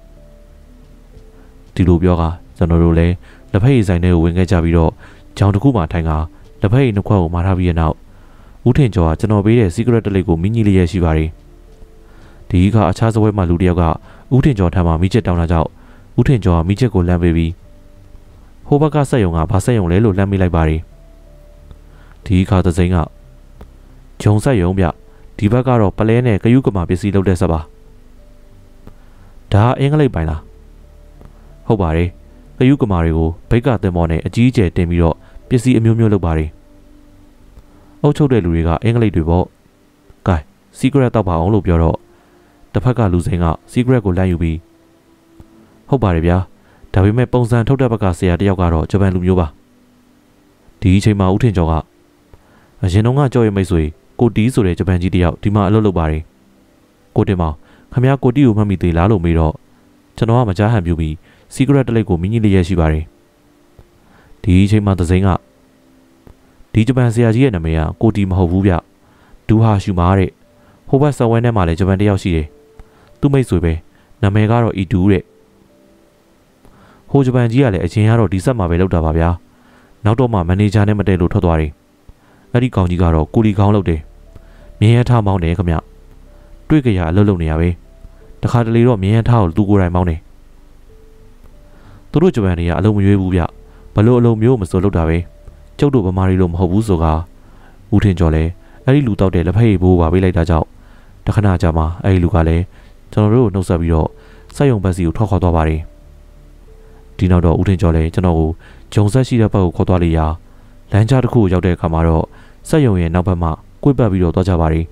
။ဒီလိုပြောကကျွန်တော်တို့လည်းလက်ဖက်ရည်ဆိုင်ထဲကိုဝင်ခဲ့ကြပြီးတော့ကြောင်တစ်ခုမှထိုင်ကလက်ဖက်ရည်နှစ်ခွက်ကိုမာထားပြီးတဲ့နောက်ဦးထင်ကျော်ကကျွန်တော်ပေးတဲ့ secret တလိပ်ကိုမိညီလေးရရှိပါတယ်။ဒီကအခြားစပွဲမှာလူတစ်ယောက်ကဦးထင်ကျော်ထံမှာမိချက်တောင်းတာကြောင့်ဦးထင်ကျော်ကမိချက်ကိုလှမ်းပေးပြီးဟိုဘက်ကဆက်ယုံကဘာဆက်ယုံလဲလို့လှမ်းမိလိုက်ပါတယ်ဒီခါသစိမ်းက ဂျုံဆက်ယုံဗျဒီဘက်ကတော့ပလဲနဲ့ကယူကမာပစ္စည်းလုပ်တဲ့ဆက်ပါဒါအင်္ဂလိပ်ပိုင်းလားဟုတ်ပါတယ်ကယူကမာတွေကိုဘိတ်ကတင်မောနဲ့အကြီးအကျယ်တင်ပြီးတော့ပစ္စည်းအမျိုးမျိုးလုပ်ပါတယ်အုပ်ချုပ်တဲ့လူတွေကအင်္ဂလိပ်တွေပေါ့ကဲ secret တောက်ပါအောင်လို့ပြောတော့တစ်ဖက်ကလူစိမ်းက secret ကိုလမ်းယူပြီးဟုတ်ပါတယ်ဗျာဒါပေမဲ့ပုံစံထုတ်တဲ့ဘက်ကဆရာတယောက်ကတော့ဂျပန်လူမျိုးပါဒီအချိန်မှာဦးထင်ကျော်ကအရင်တော့ကကြောက်ရမိတ်ဆွေ ကိုတီးဆိုတဲ့ဂျပန်ကြီးတယောက်ဒီမှာအလုပ်လုပ်ပါတယ်ကိုတင်မောင်ခမရကိုတီကိုမှတ်မိသေးလားလို့မေးတော့ကျွန်တော်ကမကြားဟန်ပြူပြီးစီကရက်တလိပ်ကိုမိညီလေးရရှိပါတယ်ဒီအချိန်မှာသစိမ်းကဒီဂျပန်ဆရာကြီးရဲ့နာမည်ကကိုတီမဟုတ်ဘူးဗျဒူဟာရှူမာတဲ့ဟိုဘက်ဆဝဲထဲမှာလည်းဂျပန်တယောက်ရှိတယ်သူ့မိတ်ဆွေပဲနာမည်ကတော့အီတူတဲ့ဟိုဂျပန်ကြီးကလည်းအချင်းကတော့ဒီဆက်မှာပဲလောက်တာပါဗျာနောက်တော့မှမန်နေဂျာနဲ့မတည့်လို့ထွက်သွားတယ် အဲ့ဒီကောင်ကြီးကတော့ကိုလီကောင်းလုပ်တယ်မြင်းရထားမောင်းတယ်ခမတွေ့ကြရအလုပ်လုပ်နေရပဲတခါတလေတော့မြင်းရထားကိုသူကိုယ်တိုင်မောင်းတယ်သူတို့ဂျပန်တွေကအလုံးမရွေးဘူးဗျဘလို့အလုံးမျိုးမစိုးလုပ်တာပဲကျုပ်တို့ဗမာတွေလိုမဟုတ်ဘူးဆိုကဦးထင်ကျော်လဲအဲ့ဒီလူတောက်တဲ့လက်ဖက်ရည်ဘိုးပါပေးလိုက်တာကြောင့်တခဏကြာမှအဲ့ဒီလူကလည်းကျွန်တော်တို့ကိုနှုတ်ဆက်ပြီးတော့စက်ယုံဘက်စီကိုထွက်ခွာသွားပါတယ်ဒီနောက်တော့ဦးထင်ကျော်လည်းကျွန်တော်ကိုဂျုံဆက်ရှိတဲ့ဘက်ကိုခေါ်သွားလိုက်ရာလမ်းကြားတစ်ခုကိုရောက်တဲ့အခါမှာတော့ စက်ယုံရဲ့နောက်ဘက်မှကိုယ်ပတ်ပြီးတော့သွားကြပါတယ်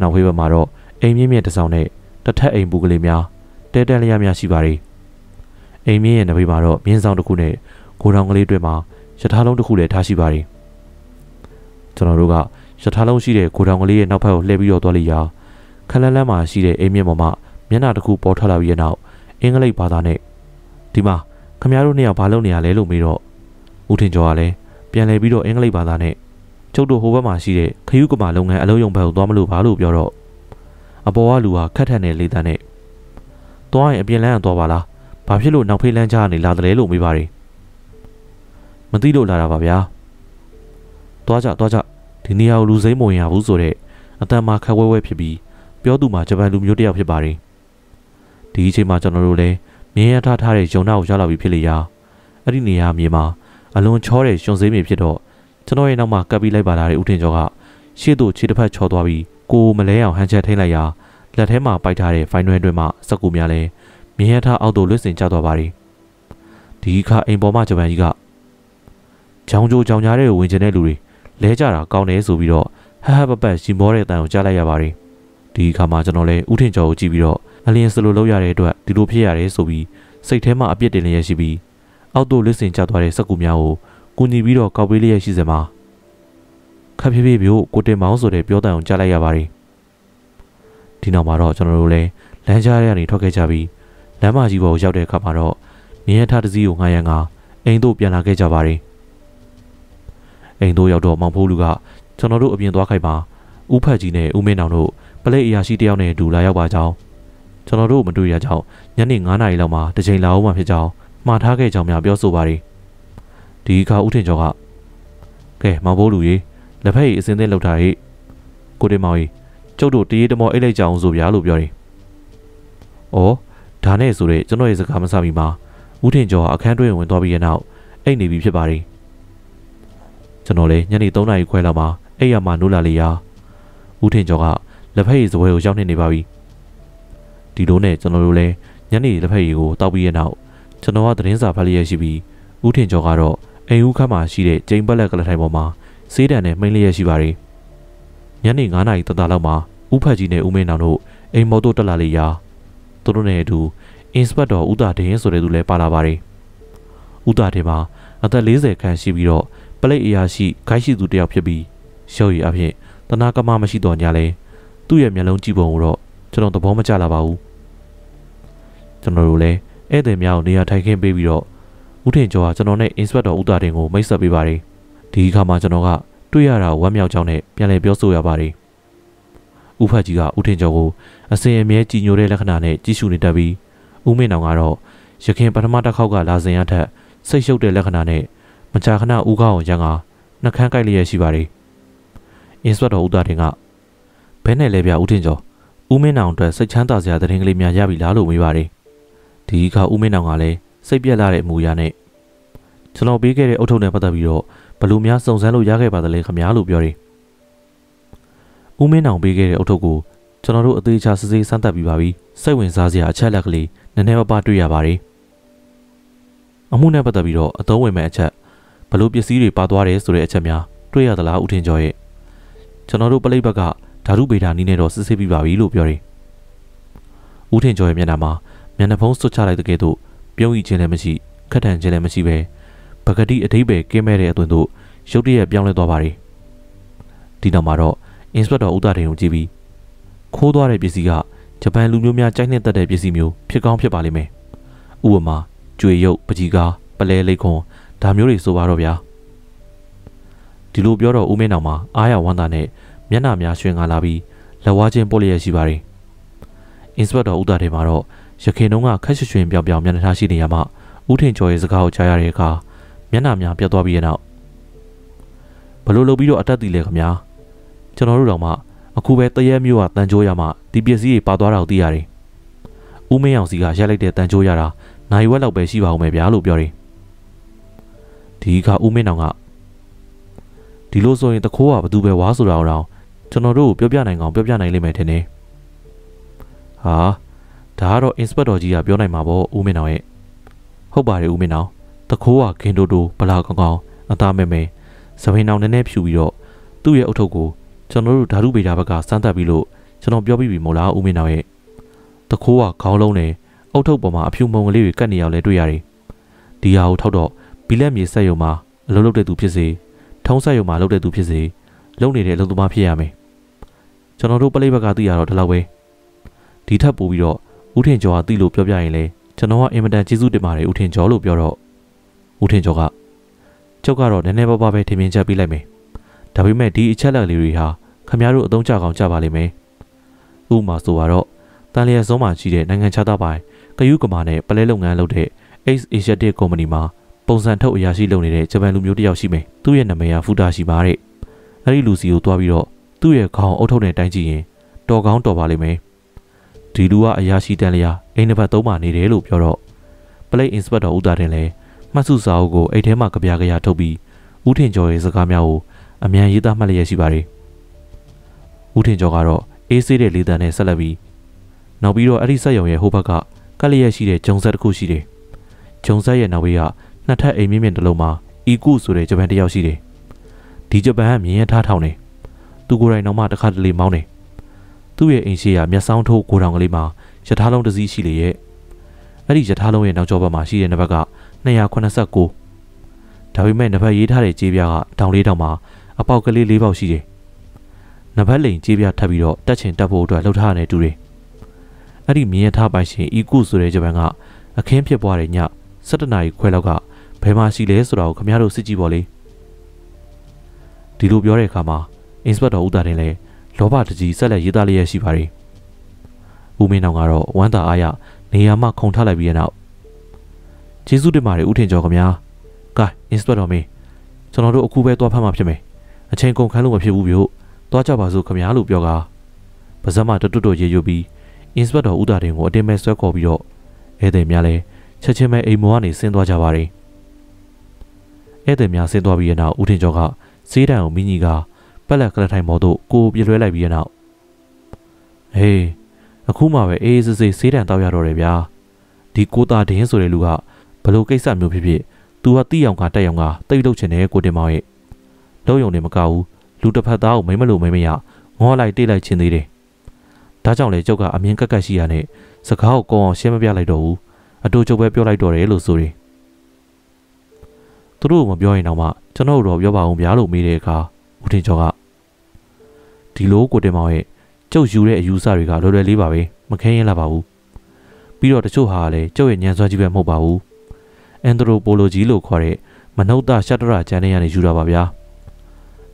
နောက်ဝေးဘက်မှာတော့အိမ်မြင့်မြင့်တစ်ဆောင်နဲ့တစ်ထက်အိမ်ပူကလေးများတဲတန်းလျားများရှိပါတယ်အိမ်မြင့်ရဲ့နဘေးမှာတော့မြင်းဆောင်တစ်ခုနဲ့ကိုတောင်ကလေးတွေမှာရထားလုံးတစ်ခုလည်းထားရှိပါတယ်ကျွန်တော်တို့ကရထားလုံးရှိတဲ့ကိုတောင်ကလေးရဲ့နောက်ဘက်ကိုလှည့်ပြီးတော့သွားလိုက်ရာခလန်းလန်းမှာရှိတဲ့အိမ်မြင့်ပေါ်မှာမျက်နှာတစ်ခုပေါ်ထွက်လာပြီးတဲ့နောက်အင်္ဂလိပ်ဘာသာနဲ့ဒီမှာခမရတို့နှစ်ယောက်ဘာလုပ်နေရလဲလို့မေးတော့ဦးထင်ကျော်ကလည်းပြန်လည်ပြီးတော့အင်္ဂလိပ်ဘာသာနဲ့ ကျုပ်တို့ဟိုဘက်မှာရှိတဲ့ခရုကမာလုပ်ငန်းအလုံးယုံဘက်ကိုသွားမလို့ပါလို့ပြောတော့အပေါ်ကလူဟာခက်ထန်တဲ့လေတန်းနဲ့သွားရင်အပြင်လမ်းကသွားပါလားဘာဖြစ်လို့နောက်ဖေးလမ်းကြားကနေလာတယ်လို့မေးပါတယ်မသိလို့လာတာပါဗျာသွားကြသွားကြဒီနေရာကိုလူစိမ့်မဝင်ရဘူးဆိုတော့အတန်မှာခက်ဝဲဝဲဖြစ်ပြီးပြောသူမှာဂျပန်လူမျိုးတယောက်ဖြစ်ပါတယ်ဒီအချိန်မှာကျွန်တော်တို့လည်းမြင်းရထားထားတဲ့ဂျုံနာကိုရောက်လာပြီးဖြစ်လေရာအဲ့ဒီနေရာမြေမှာအလွန်ချောတဲ့ရှင်စိမ့်မြေဖြစ်တော့ ကျွန်တော်ရဲ့နောက်မှာကပ်ပြီးလိုက်ပါလာတဲ့ဦးထင်ကျော်ကရှေ့သို့ခြေတစ်ဖက်ချောသွားပြီးကိုမလဲအောင်ဟန်ချက်ထိန်လိုက်ရာလက်ထဲမှာပိုက်ထားတဲ့ဖိုင်တွဲတွင်မှစက်ကူများလဲမြင်းရထားအောက်သို့လွတ်စင်ကျသွားပါသည်ဒီခါအိမ်ပေါ်မှဂျပန်ကြီးကချောင်းကြိုချောင်းကြားတဲ့ဝင်ကျင်တဲ့လူတွေလဲကြတာကောင်းတယ်ဆိုပြီးတော့ဟဟပပတ်ရှင်မောတဲ့အတန်ကိုကြားလိုက်ရပါတယ်ဒီခါမှာကျွန်တော်လဲဥထင်ကျော်ကိုကြည့်ပြီးတော့အလင်းစလိုလောက်ရတဲ့အတွက်ဒီလိုဖြစ်ရတယ်ဆိုပြီးစိတ်ထဲမှာအပြစ်တင်လျက်ရှိပြီးအောက်သို့လစ်စင်ကျသွားတဲ့စက်ကူများကို ကူညီပြီးတော့ကောက်ပေးလျက်ရှိစမှာခပ်ဖြည်းဖြည်းမျိုးကိုတင်မောင်းဆိုတဲ့ပြောတန်အောင်ကြားလိုက်ရပါတယ်ဒီနောက်မှာတော့ကျွန်တော်တို့လည်းလမ်းကြားထဲကနေထွက်ခဲ့ကြပြီးလမ်းမကြီးပေါ်ရောက်တဲ့အခါမှာတော့မြင်းရထားတစ်စီးကိုငှားရမ်းကအိမ်သို့ပြန်လာခဲ့ကြပါတယ်အိမ်သို့ရောက်တော့မောင်ဖိုးလူကကျွန်တော်တို့အပြင်သွားခိုက်ပါဥဖက်ကြီးနဲ့ဦးမင်းအောင်တို့ပလက်အရာရှိတယောက်နဲ့အတူလာရောက်ပါကြောင်းကျွန်တော်တို့မတွေ့ရကြောင်းညနေ9:00နာရီလောက်မှာတစ်ချိန်လာအောင်မှဖြစ်ကြောင်းမှားထားခဲ့ကြောင်းများပြောဆိုပါတယ် ဒီအခါဦးထင်ကျော်ကကဲမောင်ဘိုးလူကြီးလက်ဖက်ရည်အစင်းသင်းလောက်ထားဟိကိုတင်မောင်ကြီးကျုပ်တို့တရေတမောအိတ်လိုက်ကြအောင်ဆိုဗျာလို့ပြောတယ်။အော်ဒါနဲ့ဆိုတဲ့ကျွန်တော်ရဲ့စကားမစမီမှာဦးထင်ကျော်အခန်းတွင်းဝင်သွားပြီးတဲ့နောက်အိတ်နေပြီဖြစ်ပါတယ်။ကျွန်တော်လည်းညနေ3နာရီခွဲလောက်မှာအိတ်ရမှာနိုးလာလေရာဦးထင်ကျော်ကလက်ဖက်ရည်စပွဲကိုရောက်နေနေပါပြီ။ဒီလိုနဲ့ကျွန်တော်တို့လည်းညနေလက်ဖက်ရည်ကိုတောက်ပြီးတဲ့နောက်ကျွန်တော်ကသတင်းစာဖတ်လျက်ရှိပြီးဦးထင်ကျော်ကတော့ အိမ်ဦးခန်းမှာရှိတဲ့ကျိန်ပက်လက်ကလထိုင်ပေါ်မှာစေးတံနဲ့မှိန်လျက်ရှိပါတယ်။ညနေ9နာရီတတလောက်မှာဦးဖက်ကြီးနဲ့ဦးမင်းနောင်တို့အိမ်မော်တို့တက်လာလေရာသူတို့နဲ့အတူအင်စပက်တော်ဦးတာဒင်းဆိုတဲ့သူလည်းပါလာပါတယ်။ဦးတာဒင်းမှာအသက်40ခန့်ရှိပြီးတော့ပလိတ်အရာရှိခိုင်းရှိသူတယောက်ဖြစ်ပြီးရှော့ရည်အဖြစ်တနာကမမရှိတော့ညာလဲသူ့ရဲ့မျက်လုံးကြည့်ပုံကိုတော့ကျွန်တော်သဘောမကျလာပါဘူး။ကျွန်တော်တို့လည်းဧည့်သည်များကိုနေရာထိုင်ခင်းပေးပြီးတော့ ဦးထင်ကျော်ကကျွန်တော်နဲ့အင်စပက်တော်ဦးတာတင်ကိုမိတ်ဆက်ပေးပါတယ်ဒီအခါမှာကျွန်တော်ကတွေ့ရတာဝမ်းမြောက်ကြောင်းနဲ့ပြန်လည်ပြောဆိုရပါတယ်ဦးဖတ်ကြီးကဦးထင်ကျော်ကိုအစင်အမြဲကြည်ညိုတဲ့လက္ခဏာနဲ့ကြည့်ရှုနေတတ်ပြီးဦးမင်းအောင်ကတော့ရခင်ပထမတစ်ခေါက်ကလာစဉ်ရထက်စိတ်ရှုပ်တဲ့လက္ခဏာနဲ့မကြာခဏဦးကောင်းအောင်ရန်ကနှကန်းကြိုက်လျက်ရှိပါတယ်အင်စပက်တော်ဦးတာတင်ကဘဲနဲ့လဲပြဦးထင်ကျော်ဦးမင်းအောင်အတွက်စိတ်ချမ်းသာစရာသတင်းကလေးများရပြီလားလို့မေးပါတယ်ဒီအခါဦးမင်းအောင်ကလည်း စိတ်ပြက်လာတဲ့အမူအရာနဲ့ကျွန်တော်ပေးခဲ့တဲ့အုတ်ထုပ်နဲ့ပတ်သက်ပြီးတော့ဘလို့များစုံစမ်းလို့ရခဲ့ပါသလဲခမများလို့ပြောတယ်။ဦးမင်းအောင်ပေးခဲ့တဲ့အုတ်ထုပ်ကိုကျွန်တော်တို့အသေးချာစစ်ဆေးစမ်းသပ်ပြီးပါပြီ။စိတ်ဝင်စားစရာအချက်လက်ကလေးနည်းနည်းပါးပါးတွေ့ရပါတယ်။အမှုနဲ့ပတ်သက်ပြီးတော့အသုံးဝင်မဲ့အချက်ဘလို့ပစ္စည်းတွေပါသွားတယ်ဆိုတဲ့အချက်များတွေ့ရသလားဦးထင်ကျော်ရဲ့ကျွန်တော်တို့ပလိတ်ဘက်ကဓာတုဗေဒနီးနဲ့တော့စစ်ဆေးပြီးပါပြီလို့ပြောတယ်။ဦးထင်ကျော်ရဲ့မျက်နှာမှာမျက်နှာဖုံးစွတ်ချလိုက်တဲ့ကဲ့သို့ ပြုံးဤခြင်းလည်းမရှိခက်ထန်ခြင်းလည်းမရှိပဲပကတိအထိပ္ပယ်ကင်းမဲ့တဲ့အသွင်သို့ရုတ်တရက်ပြောင်းလဲသွားပါတယ်ဒီနောက်မှာတော့အင်စပက်တော်ဦးသားတင်ကိုကြည့်ပြီးခိုးသွားတဲ့ပစ္စည်းကဂျပန်လူမျိုးများကြိုက်နှစ်သက်တဲ့ပစ္စည်းမျိုးဖြစ်ကောင်းဖြစ်ပါလိမ့်မယ်ဥပမာကြွေရုပ်ပကြီးကားပလဲလိတ်ခွန်ဒါမျိုးတွေဆိုပါတော့ဗျာဒီလိုပြောတော့ဦးမင်းအောင်မှာအားရဝမ်းသာနဲ့မျက်နှာများရွှင်ကားလာပြီးလက်ဝါးချင်းပုတ်လျက်ရှိပါတယ်အင်စပက်တော်ဦးသားတွေမှာတော့ ရခင်တုန်းကခက်ရွှင်ရွှင်ပြောင်ပြောင်မျက်နှာထားရှိနေရမှဦးထင်ကျော်ရဲ့စကားကိုကြားရတဲ့အခါမျက်နှာများပြတ်သွားပြီးတဲ့နောက်ဘလို့လုပ်ပြီးတော့အတက်တည်လဲခင်ဗျာကျွန်တော်တို့တော့မှအခုပဲတရဲမျိုးကတန်ကြိုးရမှဒီပစ္စည်းတွေပါသွားတာကိုသိရတယ်ဦးမင်းအောင်စီကရိုက်လိုက်တဲ့တန်ကြိုးရတာနိုင်ဝက်လောက်ပဲရှိပါဦးမယ်ဗျာလို့ပြောတယ်ဒီကဦးမင်းအောင်ကဒီလိုဆိုရင်တခိုးကဘသူပဲဝါဆိုတာတော့ကျွန်တော်တို့ကိုပြောပြနိုင်အောင်ပြောပြနိုင်လိမ့်မယ်ထင်တယ်ဟာ ဒါကတော့ inspector ကြီးကပြောနိုင်မှာပေါ့ဦးမင်းအောင်ရဲ့ဟုတ်ပါတယ်ဦးမင်းအောင်တခိုးကခင်တိုတိုဘလာကောင်းကောင်းအသားမဲမဲစပိန်အောင်နည်းနည်းဖြူပြီးတော့သူ့ရဲ့အုတ်ထုပ်ကိုကျွန်တော်တို့ဓာတုဗေဒဘက်ကစမ်းသပ်ပြီးလို့ကျွန်တော်ပြောပြပြီမို့လားဦးမင်းအောင်ရဲ့တခိုးကခေါင်းလုံးနဲ့အုတ်ထုပ်ပေါ်မှာအဖြူမုံကလေးတွေကတ်နေရောက်လဲတွေ့ရတယ်ဒီဟာကိုထောက်တော့ဘီလက်မြေဆက်ယုံမှာအလုပ်လုပ်တဲ့သူဖြစ်စေထုံးဆက်ယုံမှာလုပ်တဲ့သူဖြစ်စေလုပ်နေတဲ့အလုပ်သမားဖြစ်ရမယ်ကျွန်တော်တို့ပလိဘက်ကသိရတော့ဒီလောက်ပဲဒီထက်ပိုပြီးတော့ ဦးထင်ကျော်ကသိလို့ပြောပြရင်လေကျွန်တော်ကအင်မတန်ကျေးဇူးတင်ပါတယ်ဦးထင်ကျော်လို့ပြောတော့ဦးထင်ကျော်ကကျုပ်ကတော့နည်းနည်းပါးပါးပဲထင်မြင်ချက်ပေးလိုက်မယ်ဒါပေမဲ့ဒီအချက်လက်လေးတွေဟာခမရတို့အသုံးချကောင်းကြပါလိမ့်မယ်ဥပမာဆိုပါတော့တန်လျက်စုံးမှရှိတဲ့နိုင်ငံခြားသားပိုင်းကယူကမာနဲ့ပလဲလုပ်ငန်းလုပ်တဲ့ Ace Asiatic Company မှာပုံစံထုတ်အရာရှိလုပ်နေတဲ့ဂျပန်လူမျိုးတစ်ယောက်ရှိမယ်သူ့ရဲ့နာမည်ကဖူတာရှိပါတဲ့အဲ့ဒီလူစီကိုတွားပြီးတော့သူ့ရဲ့ခေါင်းအုပ်ထုပ်နဲ့တိုင်းကြည့်ရင်တော်ကောင်းတော်ပါလိမ့်မယ် ဒီလူကအရာရှိတန်လျာအိမ်တစ်ပတ်သုံးပါနေတယ်လို့ပြောတော့ Play Inspector ဦးသားတင်လည်းမှတ်စုစာအုပ်ကိုအိတ်ထဲမှာကြပြကြရထုတ်ပြီးဦးထင်ကျော်ရဲ့စကားများကိုအမြန်ရေးသားမှတ်လျက်ရှိပါတယ်ဦးထင်ကျော်ကတော့အေးဆေးတဲ့လေးတန်းနဲ့ဆက်လက်ပြီးနောက်ပြီးတော့အဲ့ဒီဆက်ရုံရဲ့ဟိုဘက်ကကက်လျက်ရှိတဲ့ဂျုံဆက်တစ်ခုရှိတယ်ဂျုံဆက်ရဲ့နောက်ဘေးကနှစ်ထပ်အိမ်မြင့်မြင့်တစ်လုံးမှာအီကုဆိုတဲ့ဂျပန်တယောက်ရှိတယ်ဒီဂျပန်ကမြင်ရထားထောင်နေသူကိုယ်တိုင်တော့မှတစ်ခါတလေမောင်းနေ သူ့ရဲ့အိမ်ရှိရာမျက်စောင်းထိုးကိုတောင်ကလေးမှာရထားလုံးတစ်စီးရှိလေရဲ့အဲ့ဒီရထားလုံးရဲ့နောက်ကျောဘက်မှာရှိတဲ့နှစ်ဘက်က289ဒါပေမဲ့နှစ်ဘက်ရေးထားတဲ့ကြေးပြားကတောင်လေးတောင်မှာအပေါက်ကလေး၄ပေါက်ရှိတယ်နှစ်ဘက်လိန်ကြေးပြားထပ်ပြီးတော့တက်ချင်တက်ဖို့အတွက်လှုပ်ထားရတဲ့တူတယ်အဲ့ဒီမြင်ရထားပိုင်ရှင်အီကုဆိုတဲ့ဂျပန်ကအခင်းဖြစ်ပွားတဲ့ည7နာရီခွဲလောက်ကဘယ်မှာရှိလဲဆိုတာကိုခင်ဗျားတို့စစ်ကြည့်ပါလေဒီလိုပြောတဲ့အခါမှာအင်စပက်တော်ဦးသားတင်လည်း လောဘတကြီးဆက်လက်ရေးသားလျက်ရှိပါတယ်ဦးမင်းအောင်ကတော့ဝမ်းသာအားရနေရာမှခုံထားလိုက်ပြီးတဲ့နောက်ကျေးဇူးတင်ပါတယ်ဦးထင်ကျော်ခင်ဗျာကဲအင်စပက်တော်မင်းကျွန်တော်တို့အခုပဲသွားဖမ်းမှာဖြစ်မယ်အချိန်ကုန်ခန်းလို့မဖြစ်ဘူးဗျို့သွားကြပါစို့ခင်ဗျာလို့ပြောကပါဇက်မတွတ်တွတ်ရေရွပြီးအင်စပက်တော်ဦးသားတင်ကိုအတင်းမဲ့ဆွဲခေါ်ပြီးတော့ဧည့်သည်များလည်းချက်ချင်းပဲအိမ်မောကနေဆင်းသွားကြပါတယ်ဧည့်သည်များဆင်းသွားပြီးတဲ့နောက်ဦးထင်ကျော်ကစေးတံကိုမိညီက ပက်လက်ကလထိုင်မော်တို့ကိုပြလွဲလိုက်ပြီးတဲ့နောက်ဟေးအခုမှပဲအေးစစ်စစ်စေးတံတောက်ရတော့တယ်ဗျာဒီကိုတာဒင်းဆိုတဲ့လူကဘလို့ကိစ္စမျိုးဖြစ်ဖြစ်သူကတိအောင်ကတက်အောင်ကတိတ်လုတ်ချင်တယ်ကိုတင်မောင်ရဲ့လုံးယုံနေမကဘူးလူတစ်ဖက်သားကိုမိမလို့မိမရငေါလိုက်တိတ်လိုက်ချင်းသေးတယ်ဒါကြောင့်လေကျုပ်ကအမြင်ကက်ကက်ရှိရနဲ့စကားကိုကောင်းအောင်ရှင်းမပြလိုက်တော့ဘူးအတူချုပ်ပဲပြောလိုက်တော့တယ်လို့ဆိုတယ်သူတို့မပြောရင်တော့မှကျွန်တော်တို့တော့ပြောပါအောင်ဗျာလို့မေးတဲ့အခါဦးထင်ကျော်က ဒီလိုကိုတင်မောင်ရဲ့ကျုပ်ယူတဲ့အယူဆတွေကလွယ်လွယ်လေးပါပဲမခဲရင်လာပါဘူးပြီးတော့တချို့ဟာလည်းကျုပ်ရဲ့ညံစွမ်းကြီးပဲမဟုတ်ပါဘူးအန်ဒရိုပိုလိုဂျီလို့ခေါ်တဲ့မနှုတ်တရှတရကျန်တဲ့ရနေယူတာပါဗျာ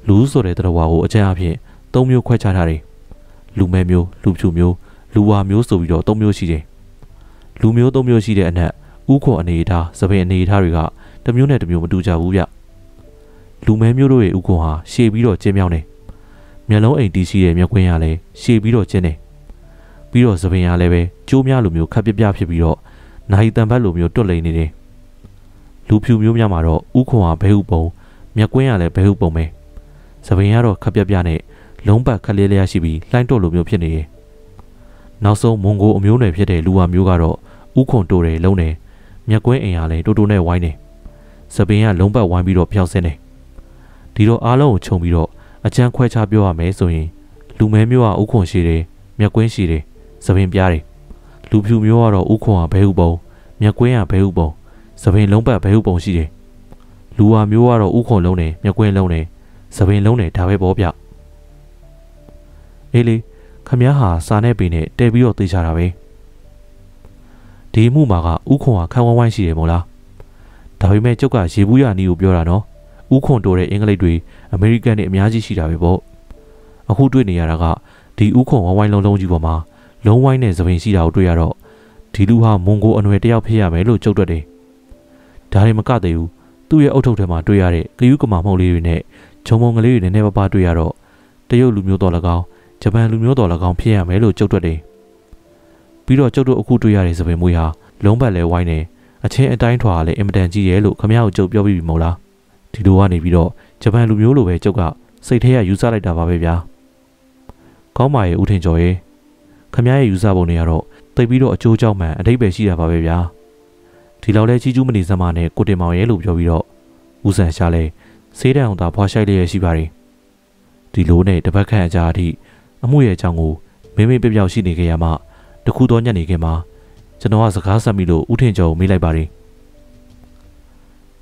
လူဆိုတဲ့တရဝါကိုအကျဉ်းအဖြစ်၃မျိုးခွဲခြားထားတယ်လူမဲမျိုးလူဖြူမျိုးလူဝါမျိုးဆိုပြီးတော့၃မျိုးရှိတယ်လူမျိုး၃မျိုးရှိတဲ့အနက်ဥခွန်အနေအထားစပင်အနေအထားတွေကတစ်မျိုးနဲ့တစ်မျိုးမတူကြဘူးဗျလူမဲမျိုးတို့ရဲ့ဥခွန်ဟာရှည်ပြီးတော့ကျင်းမြောင်းတယ် မျက်လုံးအိမ်တီးရှိတဲ့မျက်ကွင်းကလည်းရှည်ပြီးတော့ကျင်းတယ်ပြီးတော့စပင်ကလည်းပဲကျိုးများလိုမျိုးခပ်ပြပြဖြစ်ပြီးတော့နိုင်တန်ဘတ်လိုမျိုးတွတ်လိမ့်နေတယ်လူဖြူမျိုးများမှာတော့ဥခွန်ဟာဘဲဟုပုံမျက်ကွင်းကလည်းဘဲဟုပုံပဲစပင်ကတော့ခပ်ပြပြနဲ့လုံးပတ်ခက်လေးလျားရှိပြီးလှိုင်းတော့လိုမျိုးဖြစ်နေတယ်နောက်ဆုံးမွန်ဂိုအမျိုးနွယ်ဖြစ်တဲ့လူဝါမျိုးကတော့ဥခွန်တိုတယ်လုံးတယ်မျက်ကွင်းအိမ်ကလည်းတိုးတိုးနဲ့ဝိုင်းတယ်စပင်ကလုံးပတ်ဝိုင်းပြီးတော့ဖျောက်ဆင်းတယ်ဒီတော့အားလုံးကိုခြုံပြီးတော့ အချမ်းခွဲခြားပြောရမယ်ဆိုရင်လူမဲမျိုးကဥခွန်ရှိတယ်မျက်ကွင်းရှိတယ်စပင်ပြားတယ်လူဖြူမျိုးကတော့ဥခွန်ကဘဲဥပုံမျက်ကွင်းကဘဲဥပုံစပင်လုံးပတ်ဘဲဥပုံရှိတယ်လူဝါမျိုးကတော့ဥခွန်လုံးတယ်မျက်ကွင်းလုံးတယ်စပင်လုံးတယ်ဒါပဲပေါ့ဗျအေးလေခမည်းဟာစာနဲ့ပေနဲ့တဲပြီးတော့သိချတာပဲဒီဒီမှုမှာကဥခွန်ကခံဝိုင်းဝိုင်းရှိတယ်မို့လားဒါပေမဲ့ကျုပ်ကရေဘူးရနီကိုပြောတာနော်ဥခွန်တိုတဲ့အင်္ဂလိပ်တွေ အမေရိကန်တွေအများကြီးရှိတာပဲပေါ့အခုတွေ့နေရတာကဒီဥခွန်ဝိုင်းဝိုင်းလုံးလုံးကြီးပေါ်မှာလုံးဝိုင်းနဲ့သပင်ရှိတာကိုတွေ့ရတော့ဒီလူဟာမွန်ဂိုအနွယ်တယောက်ဖြစ်ရမယ်လို့ကြုတ်တွက်တယ်ဒါတွေမကသေးဘူးသူ့ရဲ့အုတ်ထုပ်ထဲမှာတွေ့ရတဲ့ကယူးကမာမှုန့်လေးတွေနဲ့ဂျုံမုံကလေးတွေနည်းနည်းပါးပါးတွေ့ရတော့တရုတ်လူမျိုးတော်၎င်းဂျပန်လူမျိုးတော်၎င်းဖြစ်ရမယ်လို့ကြုတ်တွက်တယ်ပြီးတော့ကျုပ်တို့အခုတွေ့ရတဲ့သပင်မွေးဟာလုံးပတ်လဲဝိုင်းနေအချင်းအတိုင်းထွာကလည်းအင်မတန်ကြီးရဲ့လို့ခမရကိုကြုတ်ပြောပြီးပြီမို့လားဒီလိုကနေပြီးတော့ ဂျပန်လူမျိုးလိုပဲကျုပ်ကစိတ်ထဲကယူဆလိုက်တာပါပဲဗျာကောင်းပါရဲ့ဦးထင်ကျော်ရဲ့ခမရရဲ့ယူဆပုံတွေကတော့တိတ်ပြီးတော့အကျိုးကြောင့်မှန်အတိတ်ပဲရှိတာပါပဲဗျာဒီလောက်လဲချီကျူးမနေစမ်းမနဲ့ကိုတင်မောင်ရဲ့လို့ပြောပြီးတော့ဦးဆန်ရှာလဲဆေးတံအောင်သာဖွာရှိုက်လျက်ရှိပါတယ်ဒီလိုနဲ့တပတ်ခန့်အကြာအထိအမှုရဲ့အကြောင်းကိုမင်းမင်းပြပြောက်ရှိနေကြရမှတခုတော့ညနေခင်းမှာကျွန်တော်ကစကားဆက်မိလို့ဦးထင်ကျော်ကိုမေးလိုက်ပါတယ်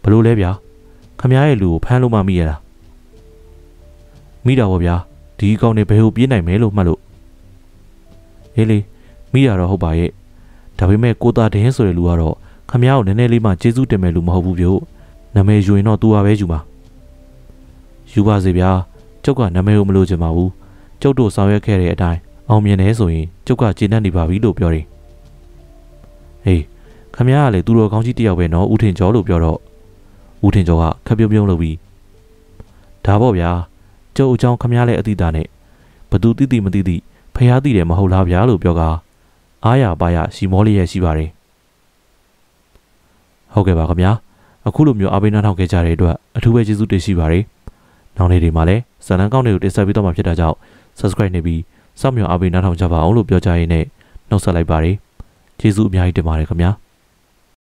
ဘလို့လဲဗျာ ခမရဲ့လူကိုဖမ်းလို့မမိရလားမိတာပေါ့ဗျာဒီအကောင်နေဘယ်ကိုပြေးနိုင်မဲလို့မှတ်လို့ဟေးလေမိရတော့ဟုတ်ပါရဲ့ဒါပေမဲ့ကိုတာဒင်းဆိုတဲ့လူကတော့ခမကိုနည်းနည်းလေးမှကျေးဇူးတင်မဲ့လူမဟုတ်ဘူးပြို့နာမည်ယူရင်တော့သူပါပဲယူပါယူပါစေဗျာကျုပ်ကနာမည်ကိုမလို့ချင်ပါဘူးကျုပ်တို့ဆောင်ရွက်ခဲ့တဲ့အတိုင်းအောင်မြင်တယ်ဆိုရင်ကျုပ်ကကျေနပ်နေပါပြီလို့ပြောတယ်ဟေးခမရကလေသူတော်ကောင်းကြီးတယောက်ပဲနော်ဦးထင်ကျော်လို့ပြောတော့ ဦးထင်ကျော်ကခက်ပြုံးပြုံးလုပ်ပြီးဒါပေါ့ဗျာကျုပ်အကြောင်းခမရလည်းအတိတာနဲ့ဘသူတိတိမတိတိဖျားတိတယ်မဟုတ်လားဗျာလို့ပြောကအားရပါရရှီမောလေးရဲ့ရှိပါတယ်ဟုတ်ကဲ့ပါခင်ဗျာအခုလိုမျိုးအားပေးနှထောင်ခဲ့ကြတဲ့အတွက်အထူးပဲကျေးဇူးတင်ရှိပါတယ်နောက်နေ့တွေမှာလည်းဇာတ်လမ်းကောင်းတွေကိုတင်ဆက်ပေးတော့မှာဖြစ်တာကြောင့် subscribe နေပြီးစောင့်မျှော်အားပေးနှထောင်ကြပါအောင်လို့ပြောကြရင်းနဲ့နှုတ်ဆက်လိုက်ပါတယ်ကျေးဇူးအများကြီးတင်ပါတယ်ခင်ဗျာ